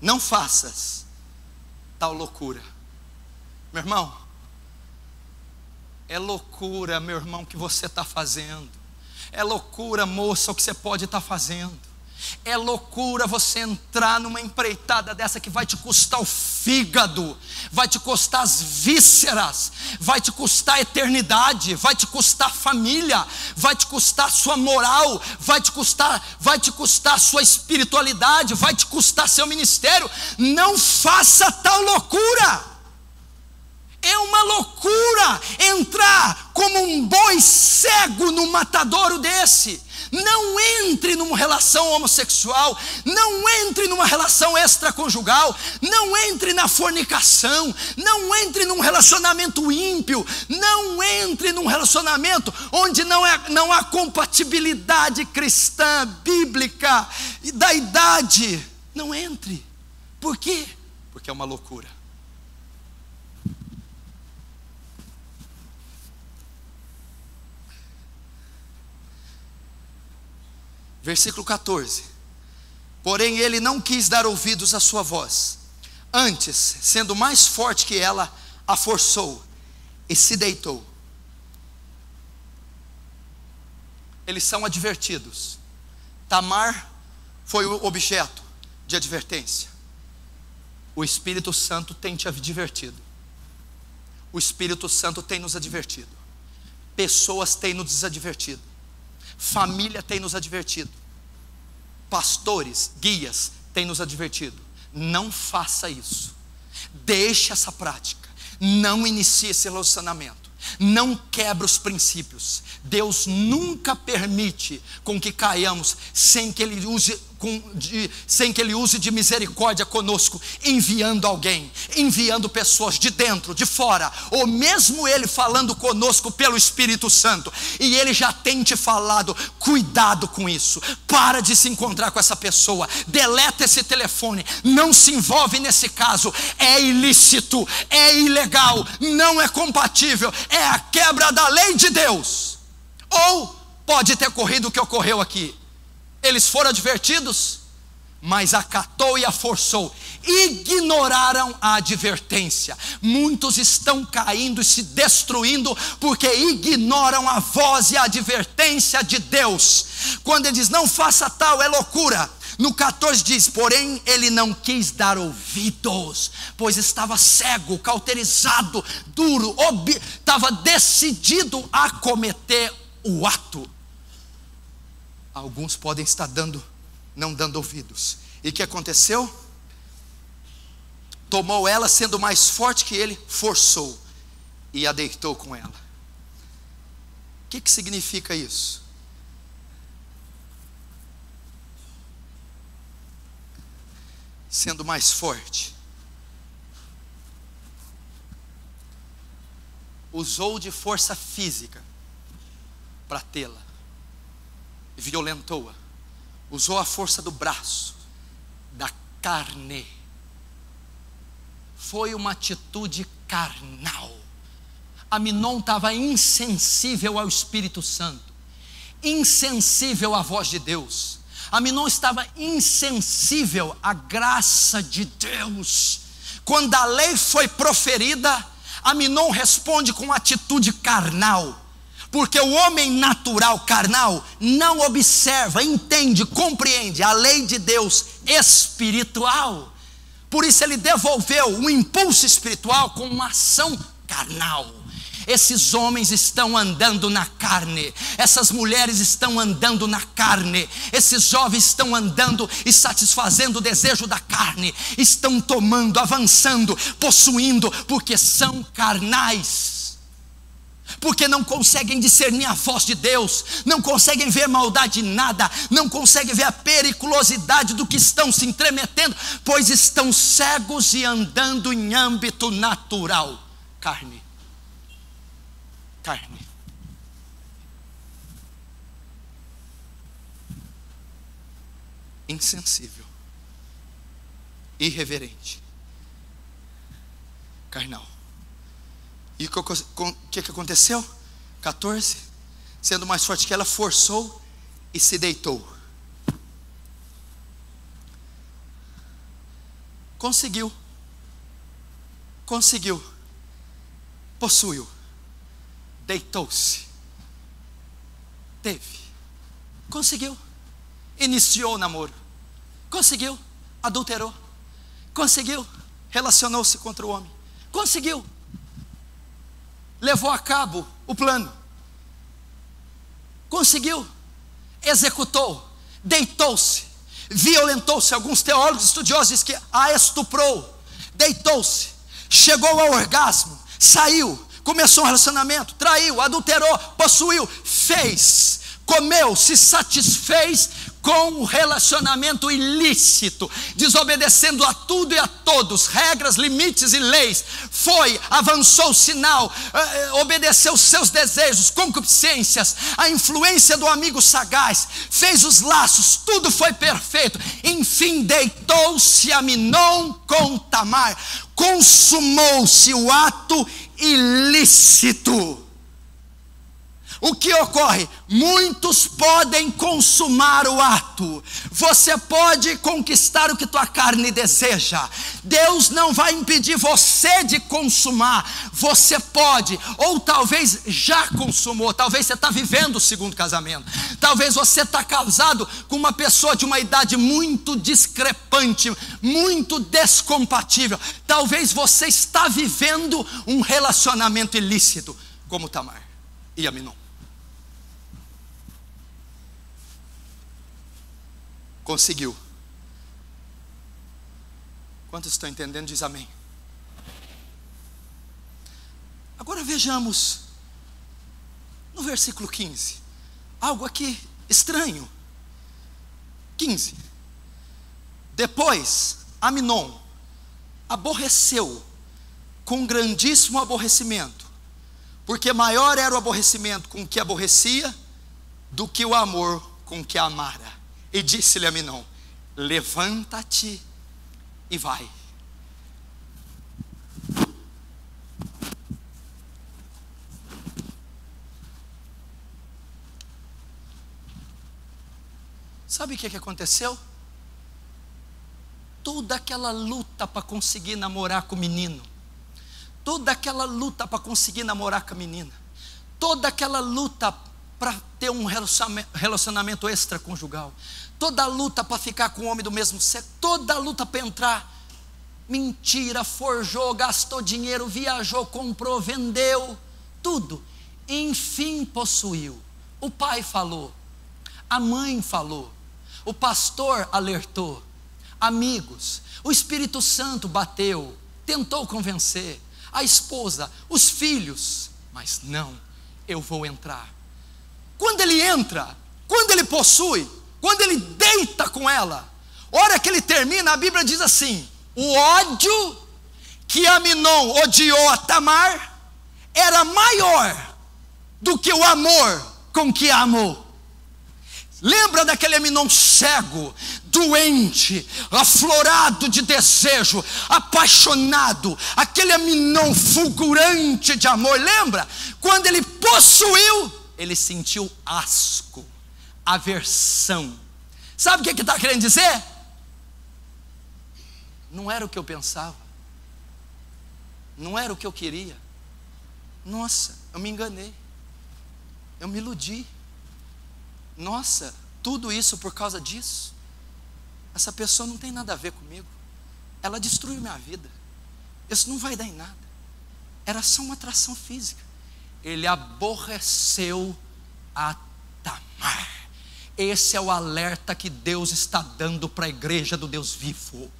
Não faças tal loucura. Meu irmão, é loucura, meu irmão, que você está fazendo. É loucura, moça, o que você pode estar tá fazendo. É loucura você entrar numa empreitada dessa que vai te custar o fígado, vai te custar as vísceras, vai te custar a eternidade, vai te custar família, vai te custar sua moral, vai te custar, vai te custar sua espiritualidade, vai te custar seu ministério. Não faça tal loucura. É uma loucura entrar como um boi cego no matadouro desse. Não entre numa relação homossexual, não entre numa relação extraconjugal, não entre na fornicação, não entre num relacionamento ímpio, não entre num relacionamento onde não, é, não há compatibilidade cristã, bíblica, da idade. Não entre. Por quê? Porque é uma loucura. Versículo 14. Porém, ele não quis dar ouvidos à sua voz. Antes, sendo mais forte que ela, a forçou e se deitou. Eles são advertidos. Tamar foi o objeto de advertência. O Espírito Santo tem te advertido. O Espírito Santo tem nos advertido. Pessoas têm nos advertido família tem nos advertido, pastores, guias têm nos advertido. Não faça isso, deixe essa prática, não inicie esse relacionamento, não quebra os princípios. Deus nunca permite com que caiamos sem que Ele use com, de, sem que Ele use de misericórdia conosco, enviando alguém, enviando pessoas de dentro, de fora, ou mesmo Ele falando conosco pelo Espírito Santo, e Ele já tem te falado: cuidado com isso, para de se encontrar com essa pessoa, deleta esse telefone, não se envolve nesse caso, é ilícito, é ilegal, não é compatível, é a quebra da lei de Deus. Ou pode ter ocorrido o que ocorreu aqui eles foram advertidos, mas acatou e a forçou, ignoraram a advertência. Muitos estão caindo e se destruindo porque ignoram a voz e a advertência de Deus. Quando ele diz não faça tal, é loucura. No 14 diz: Porém, ele não quis dar ouvidos, pois estava cego, cauterizado, duro, estava decidido a cometer o ato alguns podem estar dando, não dando ouvidos. E o que aconteceu? Tomou ela, sendo mais forte que ele, forçou e a deitou com ela. O que, que significa isso? Sendo mais forte, usou de força física para tê-la violentou-a, usou a força do braço, da carne. Foi uma atitude carnal. Aminon estava insensível ao Espírito Santo, insensível à voz de Deus. Aminon estava insensível à graça de Deus. Quando a lei foi proferida, Aminon responde com atitude carnal porque o homem natural, carnal, não observa, entende, compreende a lei de Deus espiritual. Por isso ele devolveu o impulso espiritual com uma ação carnal. Esses homens estão andando na carne, essas mulheres estão andando na carne, esses jovens estão andando e satisfazendo o desejo da carne, estão tomando, avançando, possuindo, porque são carnais porque não conseguem discernir a voz de Deus, não conseguem ver maldade em nada, não conseguem ver a periculosidade do que estão se entremetendo, pois estão cegos e andando em âmbito natural. Carne. Carne. Insensível. Irreverente. Carnal. E o que, que aconteceu? 14. Sendo mais forte que ela, forçou e se deitou. Conseguiu. Conseguiu. Possuiu. Deitou-se. Teve. Conseguiu. Iniciou o namoro. Conseguiu. Adulterou. Conseguiu. Relacionou-se contra o homem. Conseguiu levou a cabo o plano. Conseguiu, executou, deitou-se, violentou-se. Alguns teólogos estudiosos dizem que a estuprou, deitou-se, chegou ao orgasmo, saiu, começou um relacionamento, traiu, adulterou, possuiu, fez, comeu, se satisfez com o relacionamento ilícito, desobedecendo a tudo e a todos, regras, limites e leis, foi, avançou o sinal, eh, eh, obedeceu seus desejos, concupiscências, a influência do amigo sagaz, fez os laços, tudo foi perfeito, enfim deitou-se a Minon com Tamar, consumou-se o ato ilícito. O que ocorre? Muitos podem consumar o ato. Você pode conquistar o que tua carne deseja. Deus não vai impedir você de consumar. Você pode, ou talvez já consumou. Talvez você está vivendo o segundo casamento. Talvez você está casado com uma pessoa de uma idade muito discrepante, muito descompatível. Talvez você está vivendo um relacionamento ilícito, como Tamar e Aminon. Conseguiu. Quantos estão entendendo? Diz amém. Agora vejamos no versículo 15, algo aqui estranho. 15. Depois, Aminon aborreceu com grandíssimo aborrecimento, porque maior era o aborrecimento com que aborrecia do que o amor com que amara e disse-lhe a Minon: Levanta-te e vai. Sabe o que, que aconteceu? Toda aquela luta para conseguir namorar com o menino, toda aquela luta para conseguir namorar com a menina, toda aquela luta para ter um relacionamento extraconjugal, toda luta para ficar com o homem do mesmo sexo, toda luta para entrar. Mentira, forjou, gastou dinheiro, viajou, comprou, vendeu, tudo. Enfim possuiu. O pai falou, a mãe falou, o pastor alertou, amigos, o Espírito Santo bateu, tentou convencer, a esposa, os filhos, mas não, eu vou entrar. Quando ele entra, quando ele possui, quando ele deita com ela, hora que ele termina, a Bíblia diz assim: o ódio que Aminon odiou a Tamar era maior do que o amor com que a amou. Lembra daquele Aminon cego, doente, aflorado de desejo, apaixonado, aquele Aminon fulgurante de amor, lembra? Quando ele possuiu, ele sentiu asco aversão. Sabe o que está querendo dizer? Não era o que eu pensava, não era o que eu queria. Nossa, eu me enganei, eu me iludi. Nossa, tudo isso por causa disso. Essa pessoa não tem nada a ver comigo, ela destruiu minha vida. Isso não vai dar em nada. Era só uma atração física. Ele aborreceu a Tamar. Esse é o alerta que Deus está dando para a igreja do Deus vivo.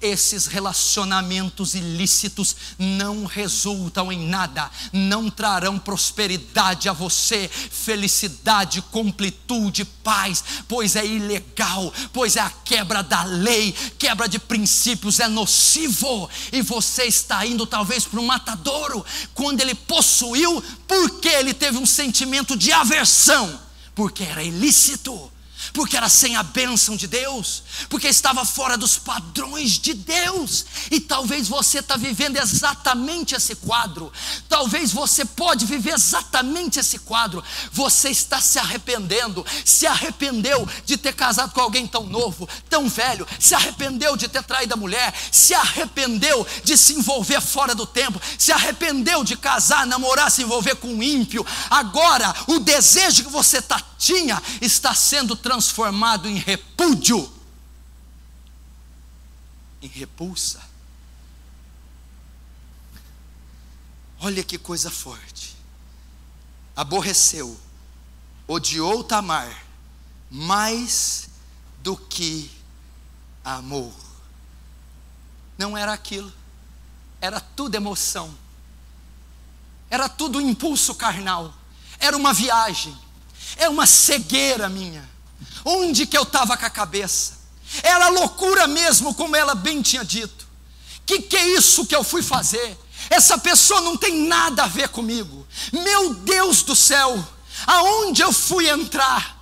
Esses relacionamentos ilícitos não resultam em nada, não trarão prosperidade a você, felicidade, completude, paz, pois é ilegal, pois é a quebra da lei, quebra de princípios, é nocivo, e você está indo talvez para um matadouro, quando ele possuiu, porque ele teve um sentimento de aversão? Porque era ilícito porque era sem a bênção de Deus, porque estava fora dos padrões de Deus, e talvez você está vivendo exatamente esse quadro, talvez você pode viver exatamente esse quadro, você está se arrependendo, se arrependeu de ter casado com alguém tão novo, tão velho, se arrependeu de ter traído a mulher, se arrependeu de se envolver fora do tempo, se arrependeu de casar, namorar, se envolver com um ímpio, agora o desejo que você tá, tinha está sendo transformado em repúdio, em repulsa. Olha que coisa forte. Aborreceu, odiou Tamar mais do que amou. Não era aquilo, era tudo emoção, era tudo impulso carnal, era uma viagem, é uma cegueira minha. Onde que eu estava com a cabeça? Era loucura mesmo, como ela bem tinha dito. Que que é isso que eu fui fazer? Essa pessoa não tem nada a ver comigo. Meu Deus do céu, aonde eu fui entrar?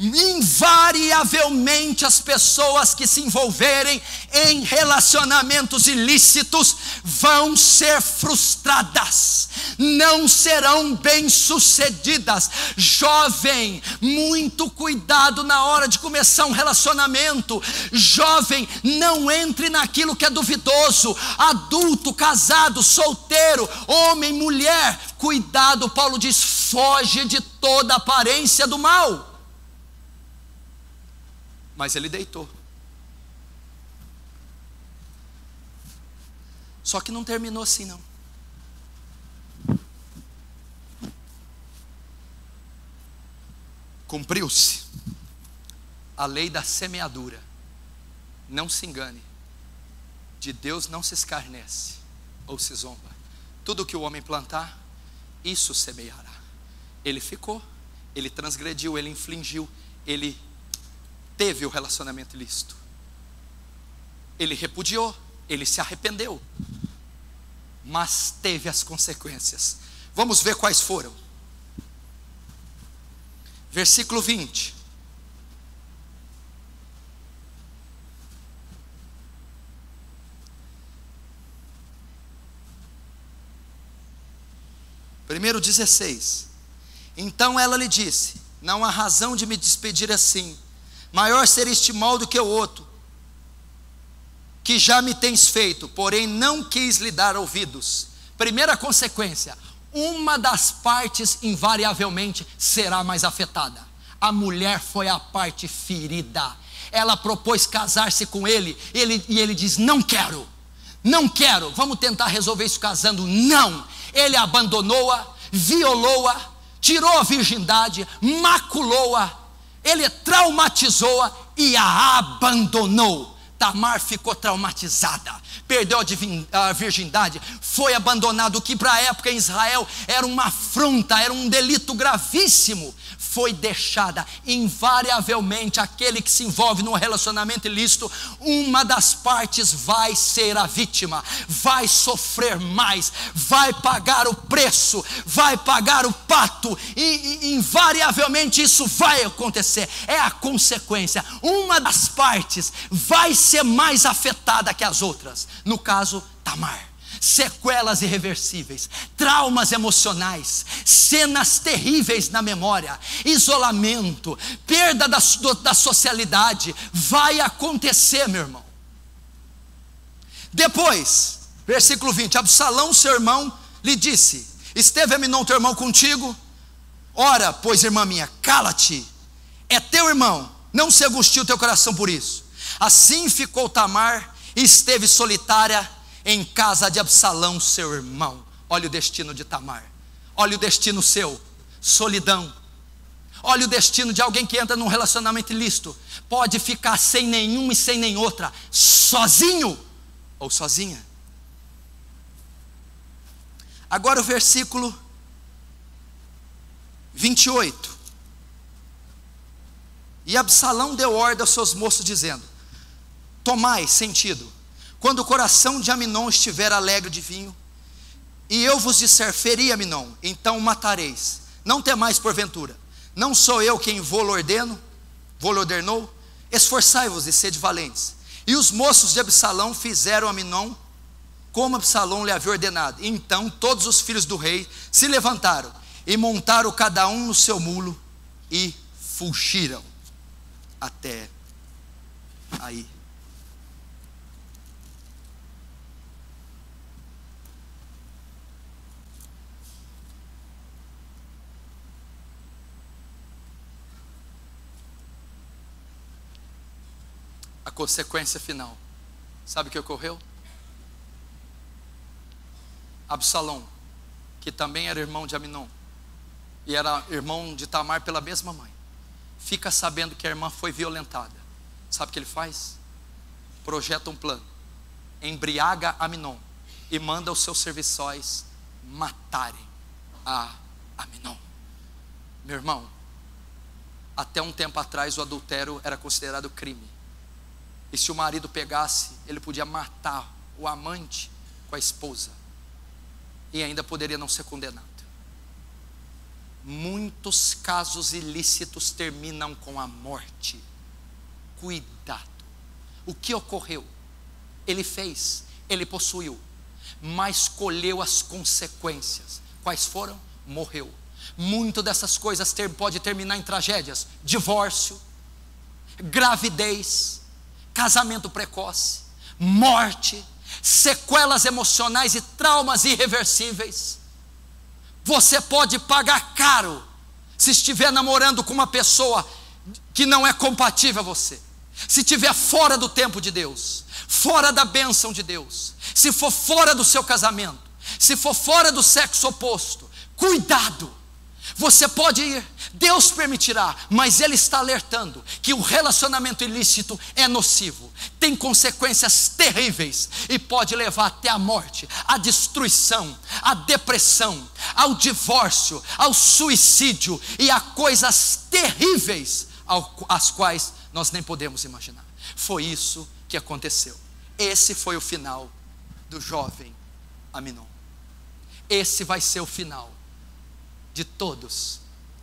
Invariavelmente as pessoas que se envolverem em relacionamentos ilícitos vão ser frustradas, não serão bem-sucedidas. Jovem, muito cuidado na hora de começar um relacionamento. Jovem, não entre naquilo que é duvidoso. Adulto, casado, solteiro, homem, mulher, cuidado. Paulo diz: foge de toda aparência do mal mas ele deitou. Só que não terminou assim, não. Cumpriu-se a lei da semeadura. Não se engane. De Deus não se escarnece ou se zomba. Tudo que o homem plantar, isso semeará. Ele ficou, ele transgrediu, ele infligiu, ele teve o relacionamento ilícito. Ele repudiou, ele se arrependeu, mas teve as consequências. Vamos ver quais foram. Versículo 20. Primeiro 16. Então ela lhe disse: Não há razão de me despedir assim maior será este mal do que o outro, que já me tens feito, porém não quis lhe dar ouvidos. Primeira consequência: uma das partes invariavelmente será mais afetada. A mulher foi a parte ferida. Ela propôs casar-se com ele, ele, e ele diz: Não quero, não quero, vamos tentar resolver isso casando. Não, ele abandonou-a, violou-a, tirou a virgindade, maculou-a, ele traumatizou-a e a abandonou. Tamar ficou traumatizada, perdeu a virgindade, foi abandonado, o que para a época em Israel era uma afronta, era um delito gravíssimo foi deixada. Invariavelmente, aquele que se envolve num relacionamento ilícito, uma das partes vai ser a vítima, vai sofrer mais, vai pagar o preço, vai pagar o pato, e, e invariavelmente isso vai acontecer, é a consequência. Uma das partes vai ser mais afetada que as outras, no caso, Tamar sequelas irreversíveis, traumas emocionais, cenas terríveis na memória, isolamento, perda da, da socialidade, vai acontecer, meu irmão. Depois, versículo 20: Absalão, seu irmão, lhe disse: Esteve Aminon, teu irmão, contigo? Ora, pois, irmã minha, cala-te, é teu irmão, não se angustie o teu coração por isso. Assim ficou Tamar e esteve solitária em casa de Absalão, seu irmão. Olha o destino de Tamar. Olha o destino seu, solidão. Olha o destino de alguém que entra num relacionamento ilícito. Pode ficar sem nenhum e sem nem outra, sozinho ou sozinha. Agora o versículo 28. E Absalão deu ordem aos seus moços, dizendo: Tomai sentido quando o coração de Aminon estiver alegre de vinho, e eu vos disser, feri Aminon, então o matareis. Não temais porventura. Não sou eu quem vou-lo ordeno, vou-lo ordenou. Esforçai-vos e sede valentes. E os moços de Absalão fizeram Aminon como Absalão lhe havia ordenado. Então todos os filhos do rei se levantaram e montaram cada um no seu mulo e fugiram até aí. A consequência final. Sabe o que ocorreu? Absalão, que também era irmão de Aminon, e era irmão de Tamar pela mesma mãe, fica sabendo que a irmã foi violentada. Sabe o que ele faz? Projeta um plano, embriaga Aminon e manda os seus serviçóis matarem a Aminon. Meu irmão, até um tempo atrás o adultério era considerado crime. E se o marido pegasse, ele podia matar o amante com a esposa. E ainda poderia não ser condenado. Muitos casos ilícitos terminam com a morte. Cuidado. O que ocorreu? Ele fez, ele possuiu, mas colheu as consequências. Quais foram? Morreu. Muito dessas coisas ter, pode terminar em tragédias: divórcio, gravidez, casamento precoce, morte, sequelas emocionais e traumas irreversíveis. Você pode pagar caro se estiver namorando com uma pessoa que não é compatível a você. Se estiver fora do tempo de Deus, fora da bênção de Deus, se for fora do seu casamento, se for fora do sexo oposto, cuidado. Você pode ir, Deus permitirá, mas Ele está alertando que o relacionamento ilícito é nocivo, tem consequências terríveis e pode levar até a morte, a destruição, a depressão, ao divórcio, ao suicídio e a coisas terríveis as quais nós nem podemos imaginar. Foi isso que aconteceu. Esse foi o final do jovem Aminon. Esse vai ser o final de todos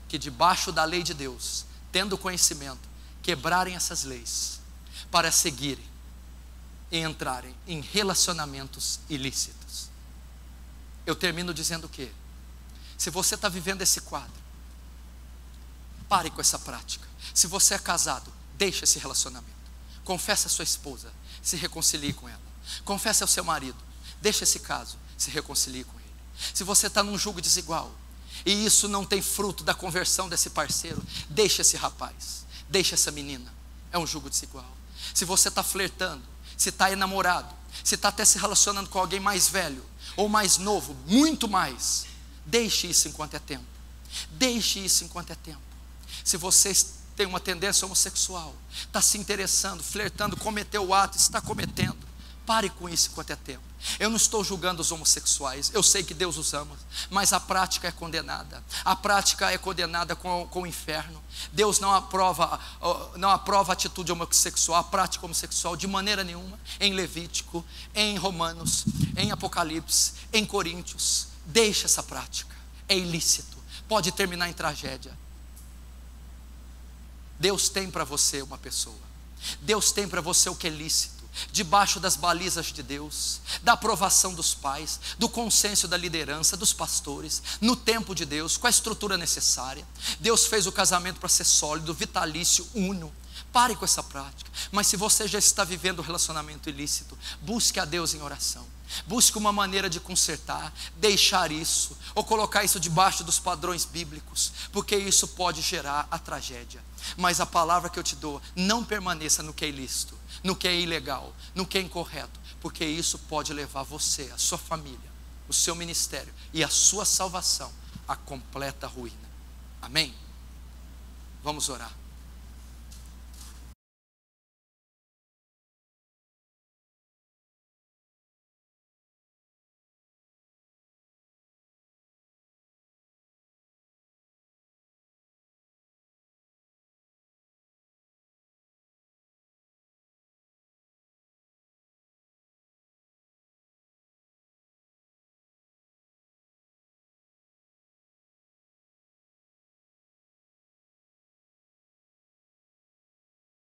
que, debaixo da lei de Deus, tendo conhecimento, quebrarem essas leis para seguirem e entrarem em relacionamentos ilícitos. Eu termino dizendo o quê? Se você está vivendo esse quadro, pare com essa prática. Se você é casado, deixe esse relacionamento. Confesse a sua esposa, se reconcilie com ela. Confesse ao seu marido, deixe esse caso, se reconcilie com ele. Se você está num julgo desigual, e isso não tem fruto da conversão desse parceiro, deixa esse rapaz, deixa essa menina. É um jugo desigual. Se você está flertando, se está enamorado, se está até se relacionando com alguém mais velho ou mais novo, muito mais, deixe isso enquanto é tempo. Deixe isso enquanto é tempo. Se você tem uma tendência homossexual, está se interessando, flertando, cometeu o ato, está cometendo, pare com isso enquanto é tempo. Eu não estou julgando os homossexuais, eu sei que Deus os ama, mas a prática é condenada. A prática é condenada com, com o inferno. Deus não aprova, não aprova a atitude homossexual, a prática homossexual de maneira nenhuma. Em Levítico, em Romanos, em Apocalipse, em Coríntios. Deixe essa prática, é ilícito, pode terminar em tragédia. Deus tem para você uma pessoa, Deus tem para você o que é lícito debaixo das balizas de Deus, da aprovação dos pais, do consenso da liderança, dos pastores, no tempo de Deus, com a estrutura necessária. Deus fez o casamento para ser sólido, vitalício, uno. Pare com essa prática. Mas se você já está vivendo um relacionamento ilícito, busque a Deus em oração. Busque uma maneira de consertar, deixar isso, ou colocar isso debaixo dos padrões bíblicos, porque isso pode gerar a tragédia. Mas a palavra que eu te dou, não permaneça no que é ilícito no que é ilegal, no que é incorreto, porque isso pode levar você, a sua família, o seu ministério e a sua salvação à completa ruína. Amém? Vamos orar.